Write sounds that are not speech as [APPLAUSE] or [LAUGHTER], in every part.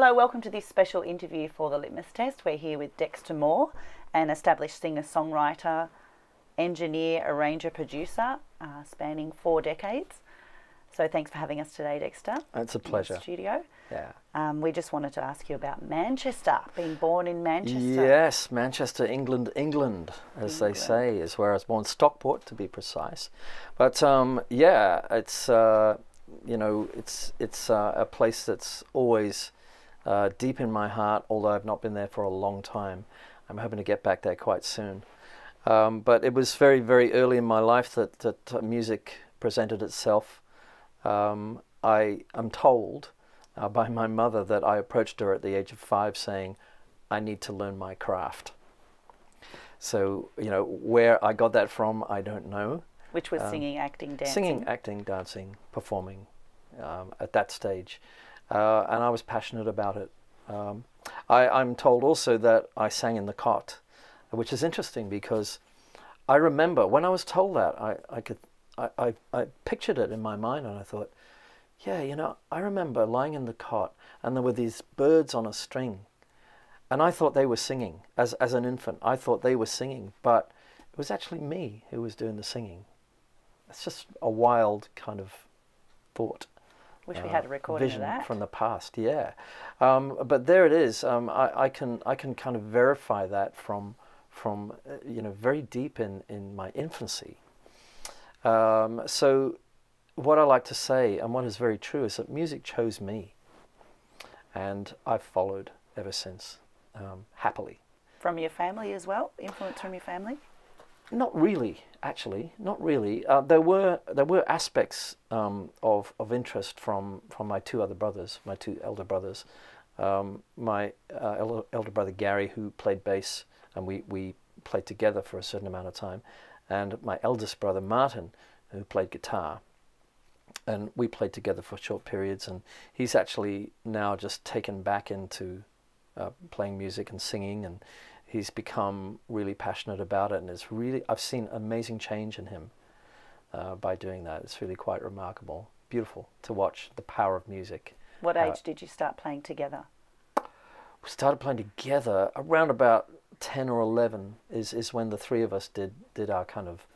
Hello, welcome to this special interview for the Litmus Test. We're here with Dexter Moore, an established singer songwriter, engineer, arranger, producer, uh, spanning four decades. So thanks for having us today, Dexter. It's a pleasure. studio. Yeah. Um, we just wanted to ask you about Manchester, being born in Manchester. Yes, Manchester, England, England, as England. they say, is where I was born. Stockport, to be precise. But um, yeah, it's uh, you know, it's it's uh, a place that's always uh, deep in my heart. Although I've not been there for a long time, I'm hoping to get back there quite soon. Um, but it was very, very early in my life that that uh, music presented itself. Um, I am told uh, by my mother that I approached her at the age of five saying, I need to learn my craft. So, you know, where I got that from, I don't know. Which was singing, acting, dancing. Um, Singing, acting, dancing, performing um, at that stage. Uh, and I was passionate about it. Um, I, I'm told also that I sang in the cot, which is interesting because I remember when I was told that, I, I could I, I, I pictured it in my mind and I thought, yeah, you know, I remember lying in the cot and there were these birds on a string. And I thought they were singing as, as an infant. I thought they were singing, but it was actually me who was doing the singing. It's just a wild kind of thought. Wish we uh, had a recording vision of that. from the past. Yeah, um, but there it is. Um, I, I can I can kind of verify that from from uh, you know very deep in in my infancy. Um, so, what I like to say and what is very true is that music chose me, and I've followed ever since, um, happily. From your family as well? Influence from your family? Not really, actually, not really. Uh, there were there were aspects um, of of interest from from my two other brothers, my two elder brothers. Um, my uh, elder, elder brother Gary, who played bass, and we we played together for a certain amount of time, and my eldest brother Martin, who played guitar. And we played together for short periods, and he's actually now just taken back into uh, playing music and singing, and he's become really passionate about it. And it's really, I've seen amazing change in him uh, by doing that. It's really quite remarkable, beautiful to watch the power of music. What Uh, age did you start playing together? we started playing together around about 10 or 11 is, is when the three of us did, did our kind of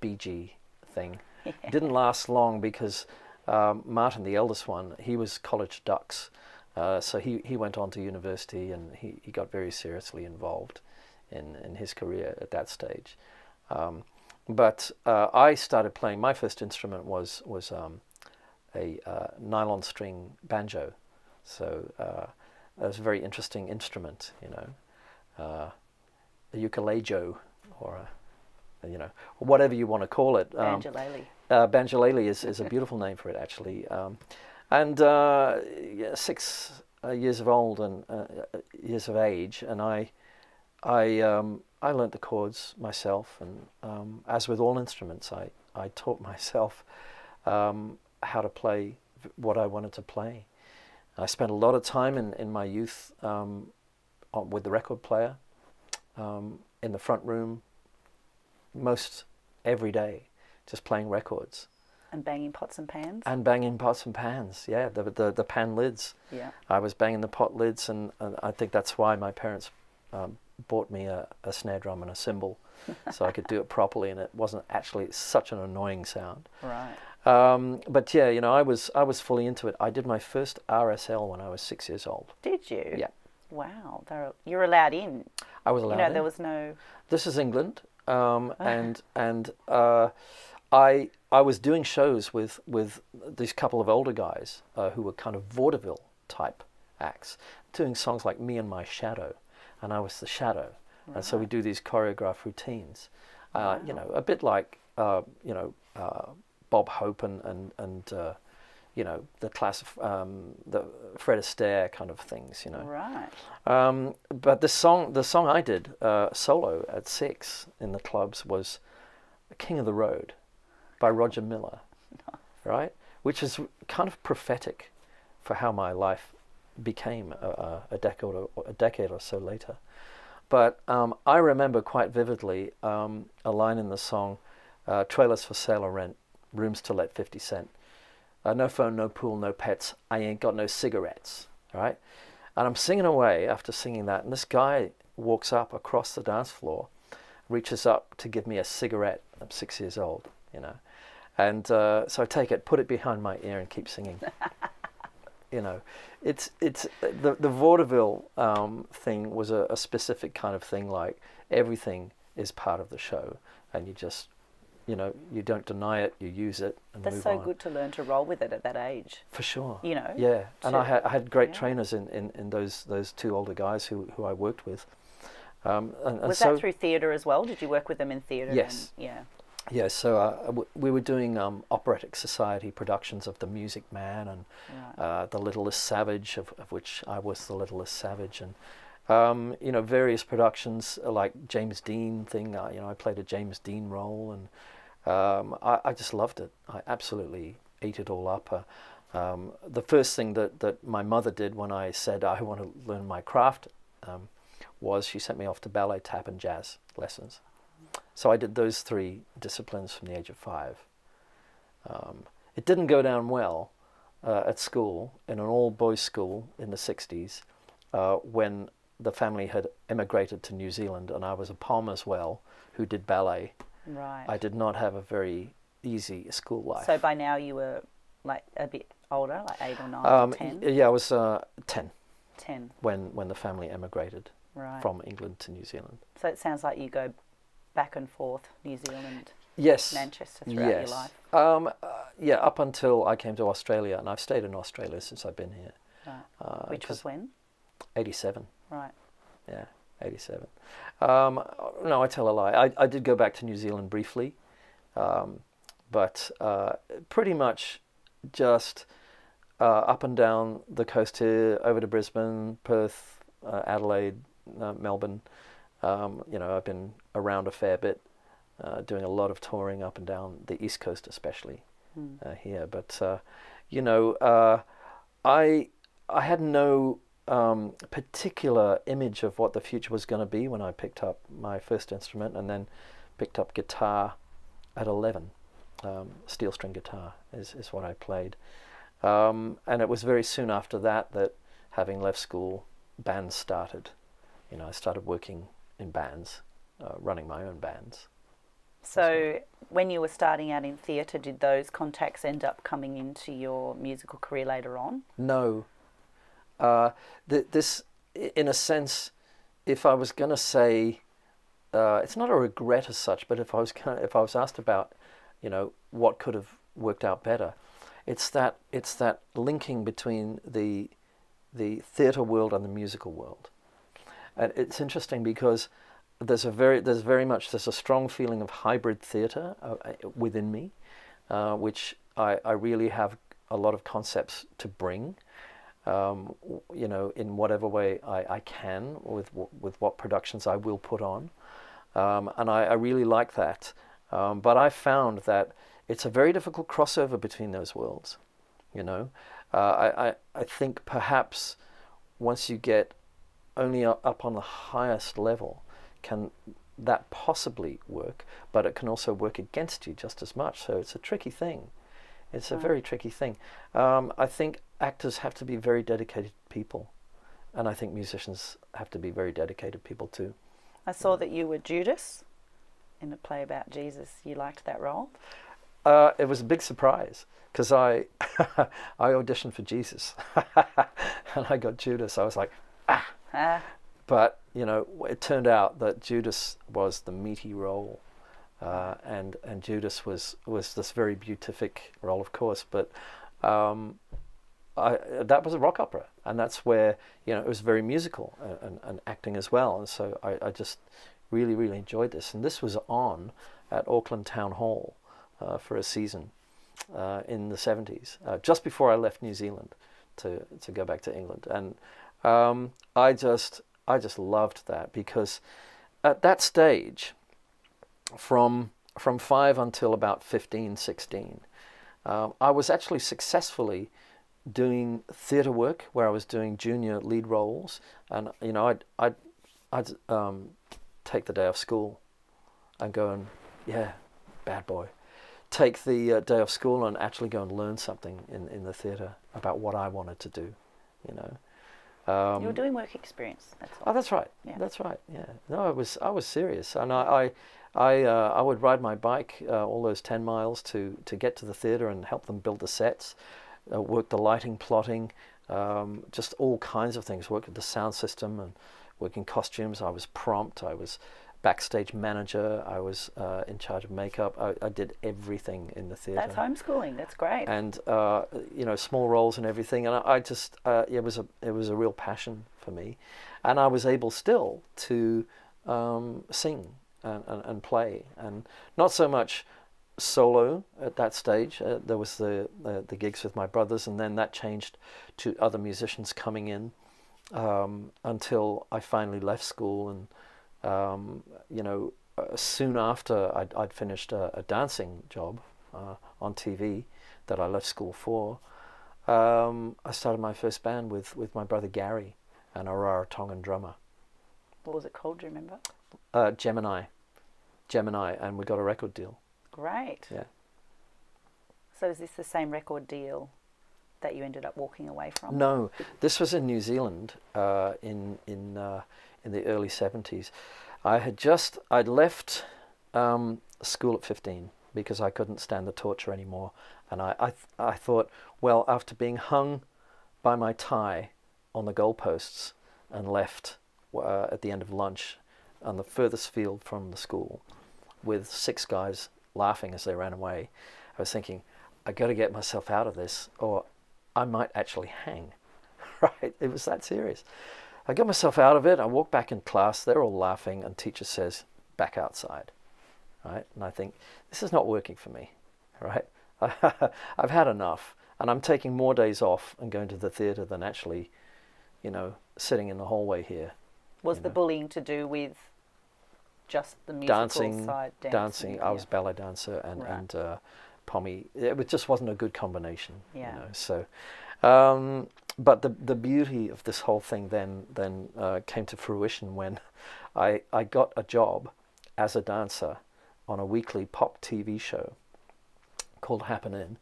Bee Gee thing. [LAUGHS] Yeah. Didn't last long because um, Martin, the eldest one, he was college ducks. Uh, so he, he went on to university and he, he got very seriously involved in, in his career at that stage. Um, but uh, I started playing, my first instrument was, was um, a uh, nylon string banjo. So uh, it was a very interesting instrument, you know, uh, a ukulele or a, you know, whatever you want to call it. Um, Banjolele. uh, banjolele is, is a beautiful name for it, actually. Um, and uh, six uh, years of old and uh, years of age, and I, I, um, I learnt the chords myself, and um, as with all instruments, I, I taught [LAUGHS] myself um, how to play what I wanted to play. I spent a lot of time in, in my youth um, on, with the record player, um, in the front room, most every day, just playing records And banging pots and pans? and banging pots and pans. Yeah, the the, the pan lids. yeah. I was banging the pot lids, and, and I think that's why my parents um, bought me a, a snare drum and a cymbal, [LAUGHS] so I could do it properly, and it wasn't actually such an annoying sound. Right. Um, but yeah, you know, I was I was fully into it. I did my first RSL when I was six years old. Did you? Yeah. Wow. You're allowed in. I was allowed. you know, in. there was no. This is England, um, and and uh, I I was doing shows with with these couple of older guys uh, who were kind of vaudeville type acts, doing songs like "Me and My Shadow," and I was the shadow, and so we do these choreographed routines, uh, you know, a bit like uh, you know uh, Bob Hope and and and. Uh, you know the class, um, the Fred Astaire kind of things. You know, Right. um, but the song, the song I did uh, solo at six in the clubs was "King of the Road" by Roger Miller, [LAUGHS] right? Which is kind of prophetic for how my life became a, a, a decade or a decade or so later. But um, I remember quite vividly um, a line in the song, uh, "Trailers for sale or rent, rooms to let, fifty cent. Uh, no phone, no pool, no pets. I ain't got no cigarettes. Right, And I'm singing away after singing that, and this guy walks up across the dance floor, reaches up to give me a cigarette. I'm six years old, you know. And uh, so I take it, put it behind my ear, and keep singing. [LAUGHS] you know, it's it's the the vaudeville um, thing was a, a, specific kind of thing. Like everything is part of the show, and you just, you know, you don't deny it, you use it, and That's so on. good to learn to roll with it at that age. For sure. You know. Yeah, and I had I had great yeah. trainers in, in, in those those two older guys who who I worked with. Um, and, and Was so, that through theatre as well? Did you work with them in theatre? Yes. And, yeah. Yeah, so uh, we were doing um, operatic society productions of The Music Man and Right. uh, The Littlest Savage, of, of which I was the Littlest Savage, and um, you know various productions uh, like James Dean thing. Uh, you know, I played a James Dean role, and um, I, I just loved it. I absolutely ate it all up. Uh, um, the first thing that, that my mother did when I said I want to learn my craft um, was she sent me off to ballet, tap, and jazz lessons. So I did those three disciplines from the age of five. Um, it didn't go down well uh, at school, in an all boys school in the 60s, uh, when the family had emigrated to New Zealand, and I was a Pom as well, who did ballet. Right. I did not have a very easy school life. So by now you were like a bit older, like eight or nine, um, or ten. yeah, I was uh, 10 ten. when, when the family emigrated Right. from England to New Zealand. So it sounds like you go back and forth, New Zealand, Yes. Manchester throughout yes. your life. Um, uh, yeah, up until I came to Australia, and I've stayed in Australia since I've been here. Right. Uh, Which was when? 87. Right. Yeah, 87. Um, no, I tell a lie. I, I did go back to New Zealand briefly, um, but uh, pretty much just uh, up and down the coast here, over to Brisbane, Perth, uh, Adelaide, uh, Melbourne. Um, you know, I've been around a fair bit, uh, doing a lot of touring up and down the east coast, especially Hmm. uh, here. But uh, you know, uh, I I had no um, particular image of what the future was going to be when I picked up my first instrument, and then picked up guitar at eleven. Um, steel string guitar is is what I played, um, and it was very soon after that that, having left school, bands started. You know, I started working in bands, uh, running my own bands. So when you were starting out in theatre, did those contacts end up coming into your musical career later on? No. Uh, th- this, in a sense, if I was going to say, uh, it's not a regret as such, but if I was gonna, if I was asked about, you know, what could have worked out better, it's that it's that linking between the the theatre world and the musical world, and it's interesting because there's a very there's very much there's a strong feeling of hybrid theatre uh, uh, within me, uh, which I, I really have a lot of concepts to bring, um, you know, in whatever way I, I can with with what productions I will put on, um, and I, I really like that. Um, but I found that it's a very difficult crossover between those worlds, you know. Uh, I, I I think perhaps once you get only up on the highest level, can that possibly work? But it can also work against you just as much. So it's a tricky thing. It's a very tricky thing. Um, I think actors have to be very dedicated people, and I think musicians have to be very dedicated people too. I saw that you were Judas in a play about Jesus. You liked that role? Uh, it was a big surprise because I [LAUGHS] I auditioned for Jesus [LAUGHS] and I got Judas. I was like, Ah, [LAUGHS] but you know, it turned out that Judas was the meaty role, uh, and and Judas was was this very beatific role, of course, but. Um, I, that was a rock opera, and that's where you know it was very musical and, and, and acting as well, and so I, I just really really enjoyed this. And this was on at Auckland Town Hall uh, for a season uh, in the seventies, uh, just before I left New Zealand to to go back to England, and um, I just I just loved that because at that stage, from from five until about 15, 16, um, I was actually successfully doing theatre work where I was doing junior lead roles, and you know I'd I'd, I'd um, take the day off school and go and yeah, bad boy, take the uh, day off school and actually go and learn something in in the theatre about what I wanted to do, you know. Um, you were doing work experience. That's Oh, that's right. Yeah. That's right. Yeah. No, I was I was serious, and I I I, uh, I would ride my bike uh, all those ten miles to to get to the theatre and help them build the sets, uh, work the lighting, plotting, um, just all kinds of things. Work with the sound system and working costumes. I was prompt. I was backstage manager. I was uh, in charge of makeup. I, I did everything in the theatre That's homeschooling. That's great. and uh, you know small roles and everything and I, I just uh, it was a it was a real passion for me and I was able still to um, sing and, and, and play and not so much solo at that stage uh, there was the, the the gigs with my brothers and then that changed to other musicians coming in um, until I finally left school and um, you know uh, soon after I'd, I'd finished a, a dancing job uh, on TV that I left school for, um, I started my first band with, with my brother Gary, an Rarotongan drummer, what was it called? Do you remember? uh, Gemini, Gemini, and we got a record deal. Great. Yeah. So is this the same record deal that you ended up walking away from? No, this was in New Zealand uh, in in uh, in the early seventies. I had just I'd left um, school at fifteen because I couldn't stand the torture anymore, and I I, th- I thought, well, after being hung by my tie on the goalposts and left uh, at the end of lunch on the furthest field from the school with six guys laughing as they ran away, I was thinking, I got to get myself out of this, or I might actually hang. [LAUGHS] Right? It was that serious. I got myself out of it. I walk back in class. They're all laughing, and teacher says, "Back outside." Right? And I think this is not working for me. [LAUGHS] Right? [LAUGHS] I've had enough, and I'm taking more days off and going to the theatre than actually, you know, sitting in the hallway here. Was the know. bullying to do with just the musical dancing, side? dancing. I yeah. was ballet dancer and Right. and uh, pommy. It just wasn't a good combination. Yeah. You know, so, um, but the the beauty of this whole thing then then uh, came to fruition when I I got a job as a dancer on a weekly pop TV show called Happen Inn,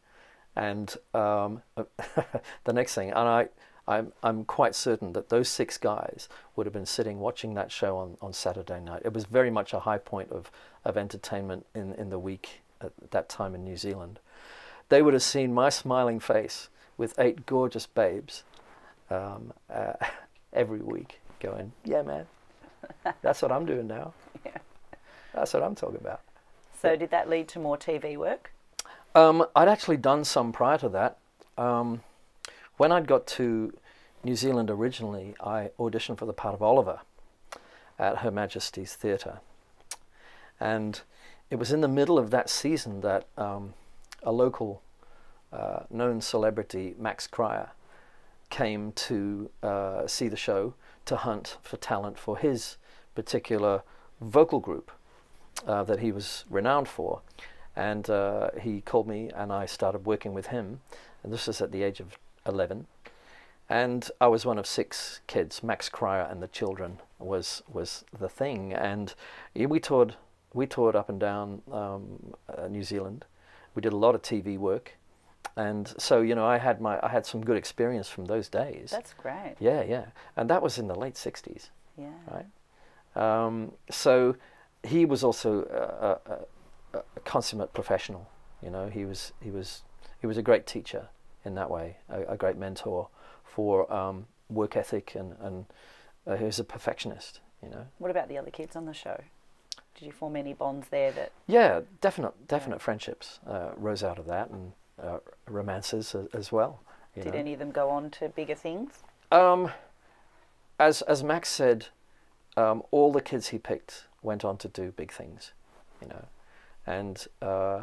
and um, [LAUGHS] the next thing, and I. I'm, I'm quite certain that those six guys would have been sitting watching that show on, on Saturday night. It was very much a high point of, of entertainment in, in the week at that time in New Zealand. They would have seen my smiling face with eight gorgeous babes um, uh, [LAUGHS] every week going, Yeah, man, [LAUGHS] that's what I'm doing now. Yeah. That's what I'm talking about. So did that lead to more TV work? Um, I'd actually done some prior to that. Um, when I'd got to New Zealand originally, I auditioned for the part of Oliver at Her Majesty's Theatre. And it was in the middle of that season that um, a local uh, known celebrity, Max Cryer, came to uh, see the show to hunt for talent for his particular vocal group uh, that he was renowned for. And uh, he called me, and I started working with him. And this was at the age of 11. And I was one of six kids. Max Cryer and the Children was was the thing. And we toured we toured up and down um, uh, New Zealand. We did a lot of TV work, and so you know I had my I had some good experience from those days. That's great. yeah, yeah, and that was in the late '60s Yeah. right? Um, so he was also a, a, a, consummate professional. You know, he was he was he was a great teacher in that way, a, a great mentor for um, work ethic, and and uh, he was a perfectionist. You know, What about the other kids on the show? Did you form any bonds there that yeah, definite definite friendships uh, rose out of that, and uh, romances as, as well. Did know? any of them go on to bigger things? Um, as as Max said, um, all the kids he picked went on to do big things, you know, and uh,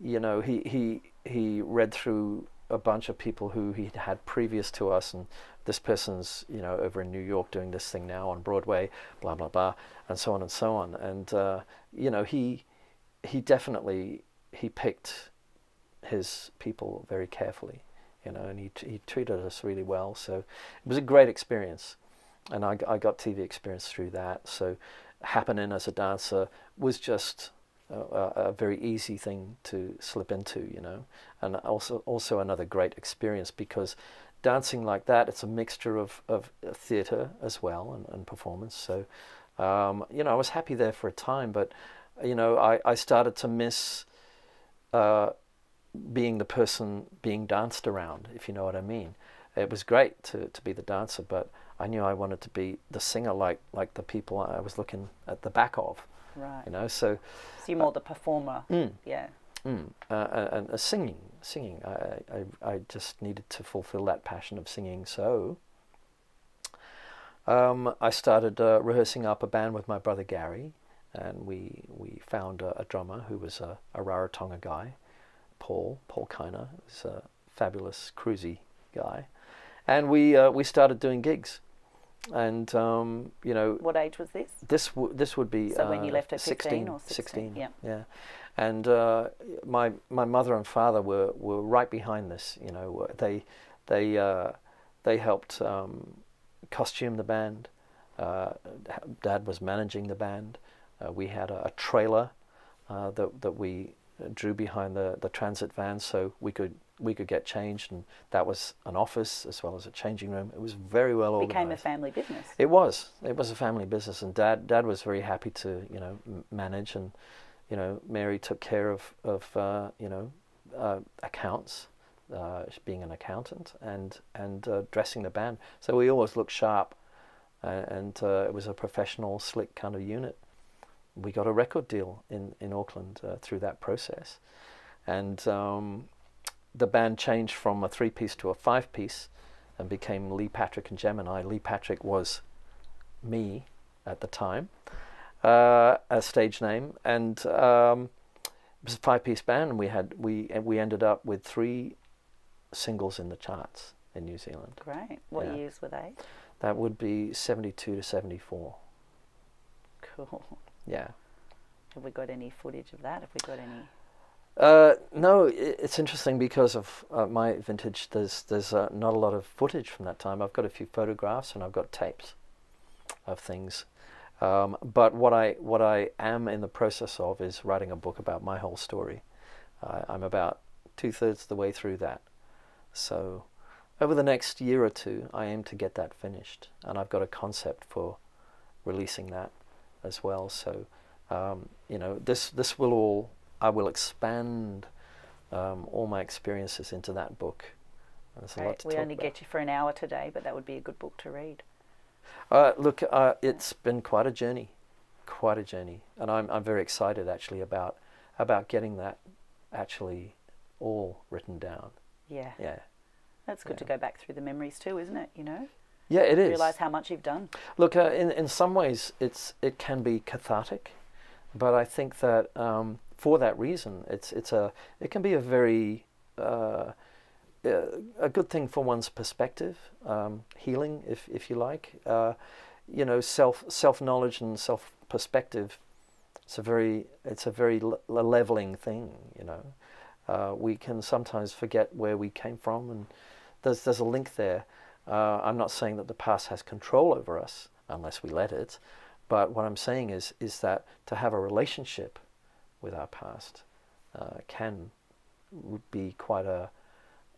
you know he he he read through a bunch of people who he had previous to us, and this person's you know over in New York doing this thing now on Broadway, blah blah blah, and so on and so on, and uh, you know he he definitely he picked his people very carefully you know, and he, he treated us really well. So it was a great experience, and I, I got TV experience through that. So Happen Inn as a dancer was just a, a, a very easy thing to slip into, you know, and also also another great experience because dancing like that, it's a mixture of, of theatre as well and, and performance. So, um, you know, I was happy there for a time, but, you know, I, I started to miss uh, being the person being danced around, if you know what I mean. It was great to, to be the dancer, but I knew I wanted to be the singer like, like the people I was looking at the back of. Right. You know, so. So you're more the performer. Mm, Yeah. Mm, uh, and uh, singing, singing. I, I, I just needed to fulfill that passion of singing. So um, I started uh, rehearsing up a band with my brother Gary, and we we found a, a drummer who was a, a Rarotonga guy, Paul Paul Kiner, was a fabulous cruisy guy, and we uh, we started doing gigs, and um, you know What age was this? this this would be So when you uh, left at 16, 15 or 16? Yeah. yeah. And uh, my my mother and father were, were right behind this. You know, uh, they they uh, they helped um, costume the band. Uh, Dad was managing the band. Uh, we had a, a trailer uh, that that we drew behind the, the transit van, so we could we could get changed, and that was an office as well as a changing room. It was very well Became a family business. It was. It was a family business, and Dad Dad was very happy to you know manage, and you know Mary took care of of uh, you know uh, accounts, uh, being an accountant, and and uh, dressing the band. So we always looked sharp, uh, and uh, it was a professional, slick kind of unit. We got a record deal in in Auckland uh, through that process, and um, the band changed from a three piece to a five piece, and became Lee Patrick and Gemini. Lee Patrick was me at the time, uh, a stage name, and um, it was a five-piece band. And we had we we ended up with three singles in the charts in New Zealand. Great. What Yeah. years were they? That would be seventy-two to seventy-four. Cool. Yeah. Have we got any footage of that? Have we got any? Uh, no, it's interesting because of uh, my vintage. There's there's uh, not a lot of footage from that time. I've got a few photographs and I've got tapes of things. Um, but what I what I am in the process of is writing a book about my whole story. Uh, I'm about two thirds of the way through that. So over the next year or two, I aim to get that finished, and I've got a concept for releasing that as well. So um, you know, this this will all I will expand um, all my experiences into that book. And There's a lot to We only about. get you for an hour today, but that would be a good book to read. Uh, look, uh, it's been quite a journey, quite a journey, and I'm I'm very excited actually about about getting that actually all written down. Yeah. Yeah, That's good to go back through the memories too, isn't it? You know, yeah, it is. realize how much you've done. Look, uh, in in some ways, it's it can be cathartic, but I think that um, for that reason, it's it's a it can be a very uh, uh, a good thing for one's perspective, um, healing, if if you like. Uh, you know, self self knowledge and self perspective. It's a very it's a very le- leveling thing. You know, uh, we can sometimes forget where we came from, and there's there's a link there. Uh, I'm not saying that the past has control over us unless we let it, but what I'm saying is is that to have a relationship with our past uh, can be quite a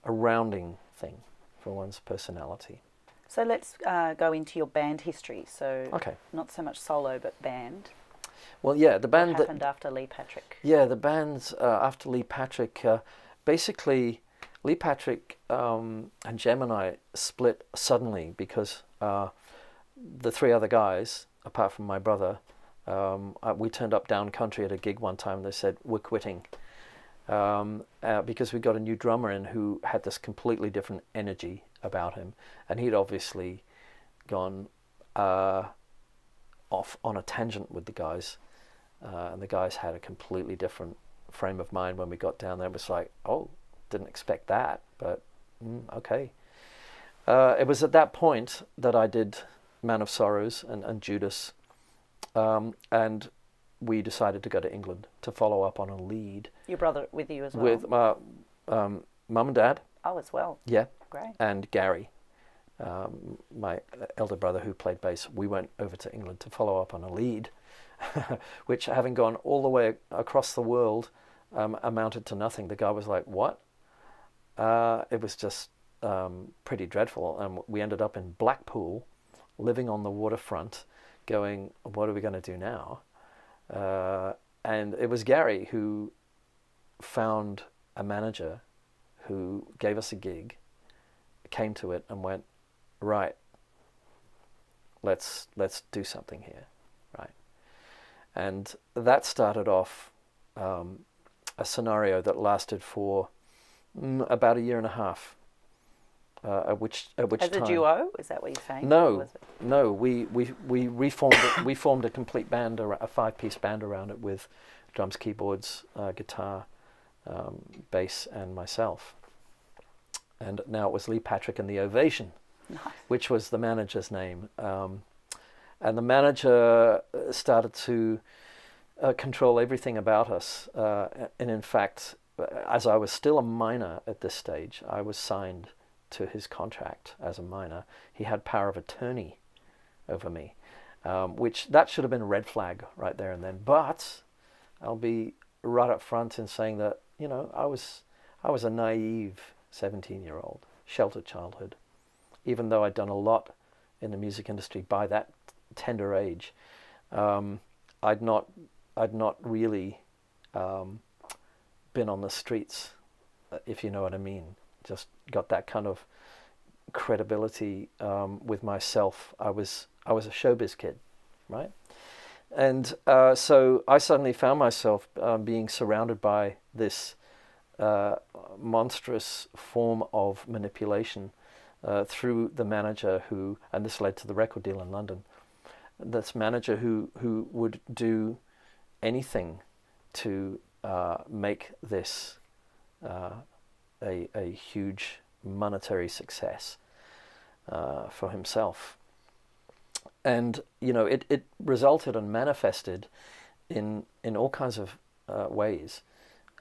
a rounding thing for one's personality. So let's uh, go into your band history. So Okay. not so much solo, but band. Well, yeah, the What band that happened after Lee Patrick? Yeah, the bands uh, after Lee Patrick, uh, basically, Lee Patrick um, and Gemini split suddenly because uh, the three other guys, apart from my brother, um, uh, we turned up down country at a gig one time. They said we're quitting um, uh, because we got a new drummer in who had this completely different energy about him, and he'd obviously gone uh, off on a tangent with the guys uh, and the guys had a completely different frame of mind when we got down there. It was like, oh, didn't expect that, but mm, okay. Uh, it was at that point that I did Man of Sorrows and, and Judas, um, and we decided to go to England to follow up on a lead Your brother with you as well. with my um, mum and dad, oh, as well. yeah, Great. and Gary, um, my elder brother who played bass. We went over to England to follow up on a lead, [LAUGHS] which, having gone all the way across the world, um, amounted to nothing. The guy was like, "What?" Uh, it was just um, pretty dreadful. And we ended up in Blackpool, living on the waterfront, going, what are we going to do now? Uh, and it was Gary who found a manager who gave us a gig, came to it and went, right, let's let's do something here, right? And that started off um, a scenario that lasted for about a year and a half. Uh, at which at which As time? a duo, is that what you're saying? No, no. We we we reformed it. We formed a complete band, a five-piece band around it with drums, keyboards, uh, guitar, um, bass, and myself. And now it was Lee Patrick and the Ovation, Nice. which was the manager's name. Um, and the manager uh, started to uh, control everything about us. Uh, and in fact, as I was still a minor at this stage, I was signed to his contract as a minor. He had power of attorney over me, um, which that should have been a red flag right there and then. But I'll be right up front in saying that you know I was I was a naive 17 year old, sheltered childhood, even though I'd done a lot in the music industry by that tender age. Um, I'd not I'd not really um, been on the streets, uh, if you know what I mean. Just got that kind of credibility um, with myself. I was I was a showbiz kid, right? And uh, so I suddenly found myself um, being surrounded by this uh, monstrous form of manipulation uh, through the manager who, and this led to the record deal in London. This manager who who would do anything to uh, make this uh, a a huge monetary success uh, for himself. And you know, it, it resulted and manifested in in all kinds of uh, ways,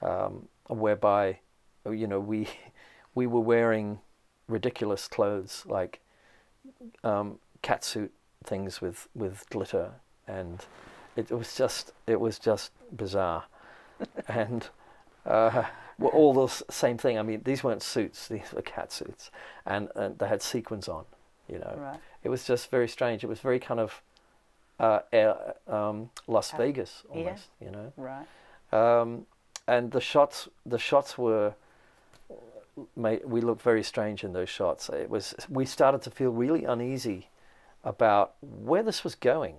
um, whereby you know we [LAUGHS] we were wearing ridiculous clothes like um, catsuit things with with glitter, and it, was just it was just bizarre, [LAUGHS] and. Uh, well, all the same thing. I mean, these weren't suits; these were cat suits, and, and they had sequins on. You know, Right. it was just very strange. It was very kind of uh, air, um, Las Vegas yeah. almost. You know, Right. um, and the shots the shots were. Made, we looked very strange in those shots. It was we started to feel really uneasy about where this was going,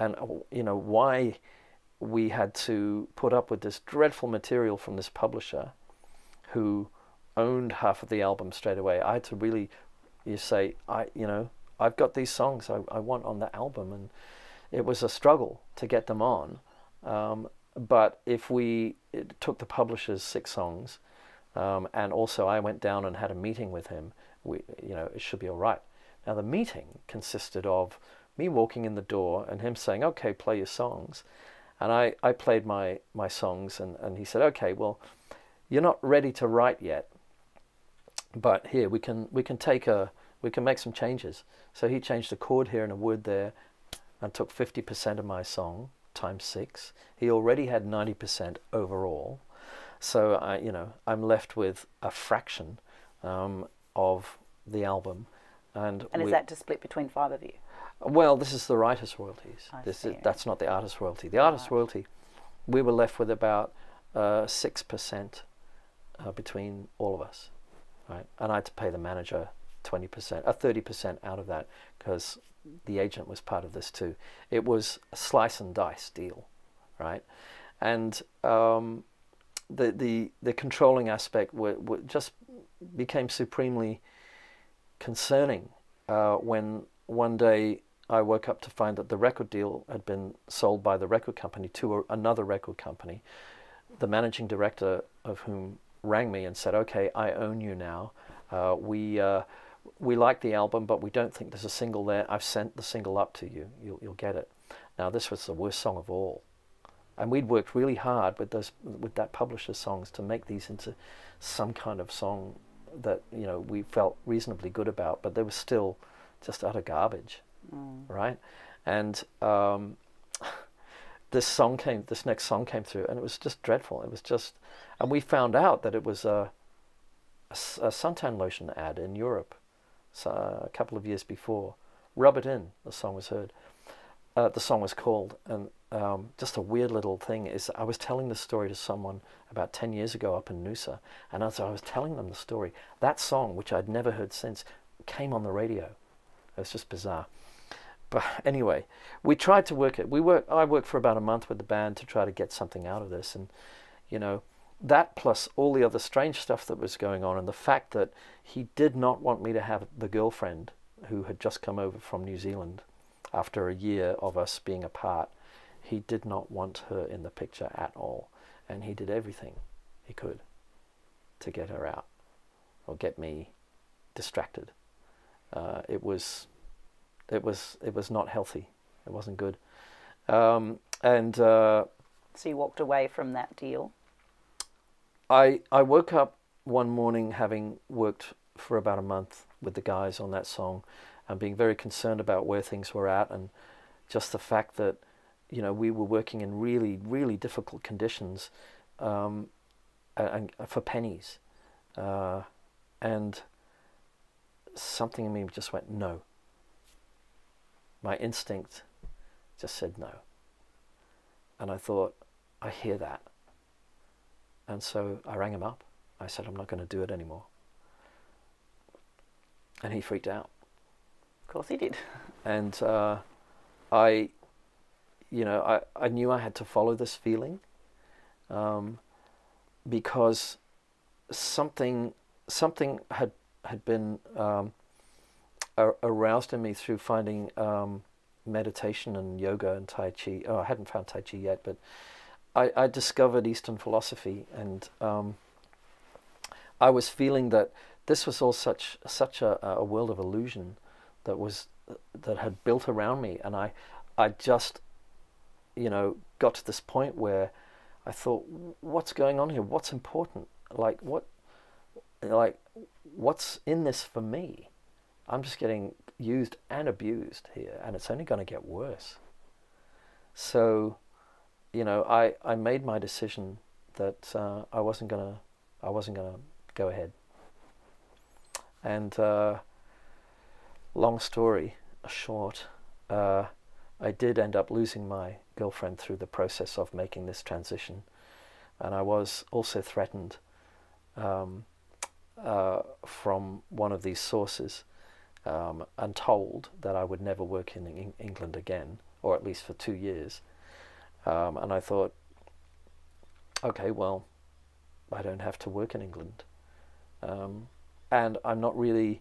and you know why we had to put up with this dreadful material from this publisher, who owned half of the album straight away. I had to really, you say, I you know I've got these songs I, I want on the album, and it was a struggle to get them on. Um, but if we took the publisher's six songs, um, and also I went down and had a meeting with him, we you know it should be all right. Now the meeting consisted of me walking in the door and him saying, "Okay, play your songs," and I, I played my my songs, and, and he said, "Okay, well, you're not ready to write yet, but here we can we can take a we can make some changes." So he changed a chord here and a word there, and took fifty percent of my song times six. He already had ninety percent overall, so I you know I'm left with a fraction um, of the album, and And is that to split between five of you? Well, this is the writer's royalties. I this see. is, that's not the artist's royalty. The artist's Right. royalty, we were left with about uh, six percent uh, between all of us, right? And I had to pay the manager twenty percent, uh, thirty percent out of that because the agent was part of this too. It was a slice and dice deal, right? And um, the the the controlling aspect were, were just became supremely concerning uh, when one day I woke up to find that the record deal had been sold by the record company to a, another record company. The managing director of whom rang me and said, "Okay, I own you now. Uh, we uh, we like the album, but we don't think there's a single there. I've sent the single up to you. You'll you'll get it." Now this was the worst song of all, and we'd worked really hard with those with that publisher's songs to make these into some kind of song that you know we felt reasonably good about, but they were still just utter garbage, Mm. right? And um, [LAUGHS] this song came, this next song came through, and it was just dreadful. It was just, and we found out that it was a a suntan lotion ad in Europe so, a couple of years before. Rub It In, the song was heard. Uh, the song was called, and um, just a weird little thing is I was telling the story to someone about 10 years ago up in Noosa, and as I was telling them the story, that song, which I'd never heard since, came on the radio. It was just bizarre. But [LAUGHS] anyway, we tried to work it. We work. I worked for about a month with the band to try to get something out of this, and you know, that plus all the other strange stuff that was going on, and the fact that he did not want me to have the girlfriend who had just come over from New Zealand after a year of us being apart. He did not want her in the picture at all, and he did everything he could to get her out or get me distracted. Uh, it was, it was, it was not healthy. It wasn't good, um, and. Uh, So you walked away from that deal. I I woke up one morning having worked for about a month with the guys on that song and being very concerned about where things were at and just the fact that you know we were working in really really difficult conditions um, and, and for pennies uh, and something in me just went no my instinct just said no and I thought I hear that and so I rang him up. I said, I'm not going to do it anymore. And he freaked out. Of course he did. [LAUGHS] And uh, I, you know, I, I knew I had to follow this feeling um, because something something had had been um, ar- aroused in me through finding um, meditation and yoga and Tai Chi. Oh, I hadn't found Tai Chi yet, but I, I discovered Eastern philosophy, and um, I was feeling that this was all such such a, a world of illusion that was that had built around me, and I I just you know got to this point where I thought, what's going on here? What's important? Like what like what's in this for me? I'm just getting used and abused here, and it's only going to get worse. So you know, I, I made my decision that uh, I wasn't gonna I wasn't gonna go ahead. And uh, long story short, uh, I did end up losing my girlfriend through the process of making this transition, and I was also threatened um, uh, from one of these sources um, and told that I would never work in Eng- England again, or at least for two years. Um, and I thought, okay, well, I don't have to work in England. Um, and I'm not really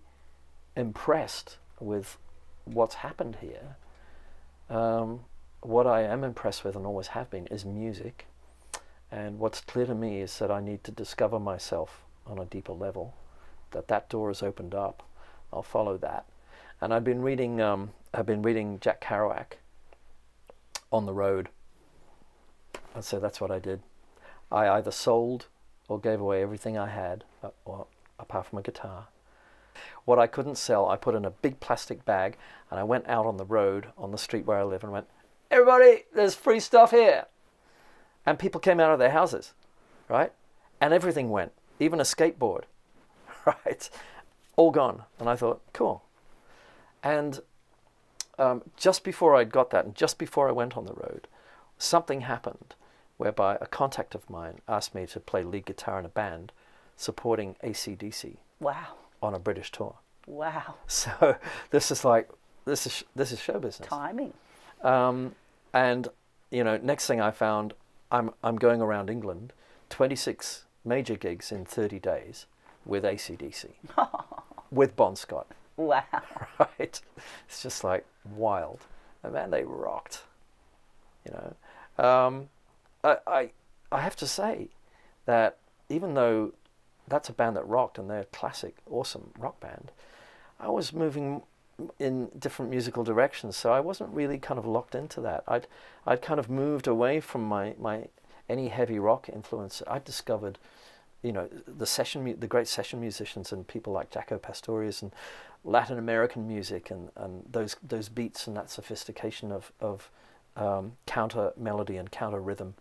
impressed with what's happened here. Um, what I am impressed with and always have been is music. And what's clear to me is that I need to discover myself on a deeper level, that that door is opened up. I'll follow that. And I've been reading, um, I've been reading Jack Kerouac on the road. And so that's what I did. I either sold or gave away everything I had, uh, or, apart from a guitar. What I couldn't sell, I put in a big plastic bag, and I went out on the road on the street where I live and went, Everybody, there's free stuff here. And people came out of their houses, right? And everything went, even a skateboard, [LAUGHS] right? All gone. And I thought, cool. And um, just before I got that, and just before I went on the road, something happened whereby a contact of mine asked me to play lead guitar in a band supporting AC/DC Wow. on a British tour. Wow. [LAUGHS] So this is like this is this is show business. Timing. Um, and you know, next thing I found, I'm I'm going around England, 26 major gigs in 30 days with AC/DC, [LAUGHS] with Bon Scott. Wow. [LAUGHS] Right? It's just like wild. And man, they rocked. You know, um, I, I I have to say that even though that's a band that rocked and they're a classic, awesome rock band, I was moving in different musical directions, so I wasn't really kind of locked into that. I'd I'd kind of moved away from my, my any heavy rock influence. I'd discovered, you know, the session the great session musicians and people like Jaco Pastorius and Latin American music and, and those those beats and that sophistication of of um, counter melody and counter rhythm.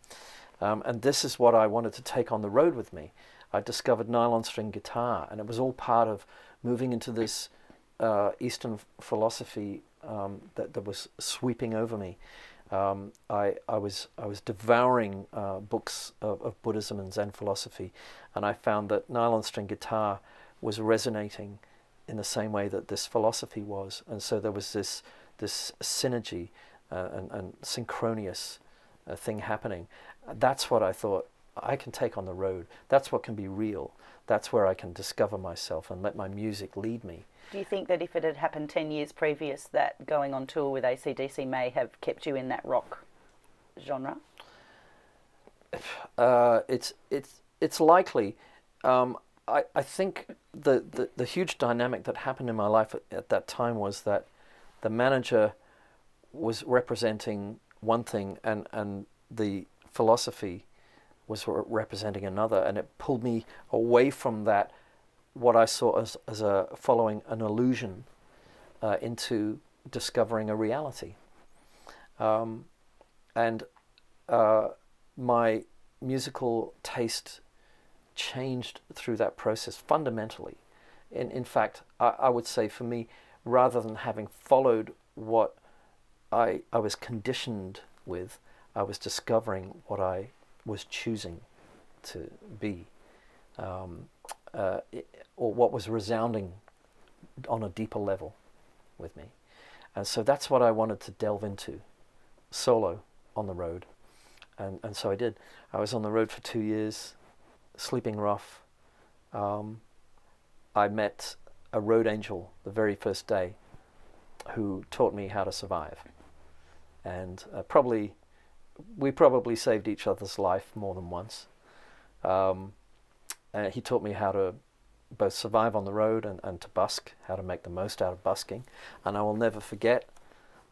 Um, and this is what I wanted to take on the road with me. I discovered nylon string guitar, and it was all part of moving into this uh, Eastern philosophy um, that, that was sweeping over me. Um, I, I, was, I was devouring uh, books of, of, Buddhism and Zen philosophy, and I found that nylon string guitar was resonating in the same way that this philosophy was. And so there was this, this synergy uh, and, and synchronous uh, thing happening. That's what I thought I can take on the road. That's what can be real. That's where I can discover myself and let my music lead me. Do you think that if it had happened 10 years previous, that going on tour with AC/DC may have kept you in that rock genre? Uh, it's, it's, it's likely. Um, I, I think the, the, the huge dynamic that happened in my life at, at that time was that the manager was representing one thing and, and the philosophy was representing another, and it pulled me away from that what I saw as, as a following an illusion uh, into discovering a reality. Um, and uh, my musical taste changed through that process fundamentally. In, in fact, I, I would say for me, rather than having followed what I, I was conditioned with, I was discovering what I was choosing to be. Um, uh, or what was resounding on a deeper level with me. And so that's what I wanted to delve into solo on the road. And, and so I did. I was on the road for two years, sleeping rough. Um, I met a road angel the very first day who taught me how to survive. And uh, probably, we probably saved each other's life more than once. Um, uh, he taught me how to both survive on the road and, and to busk, how to make the most out of busking. And I will never forget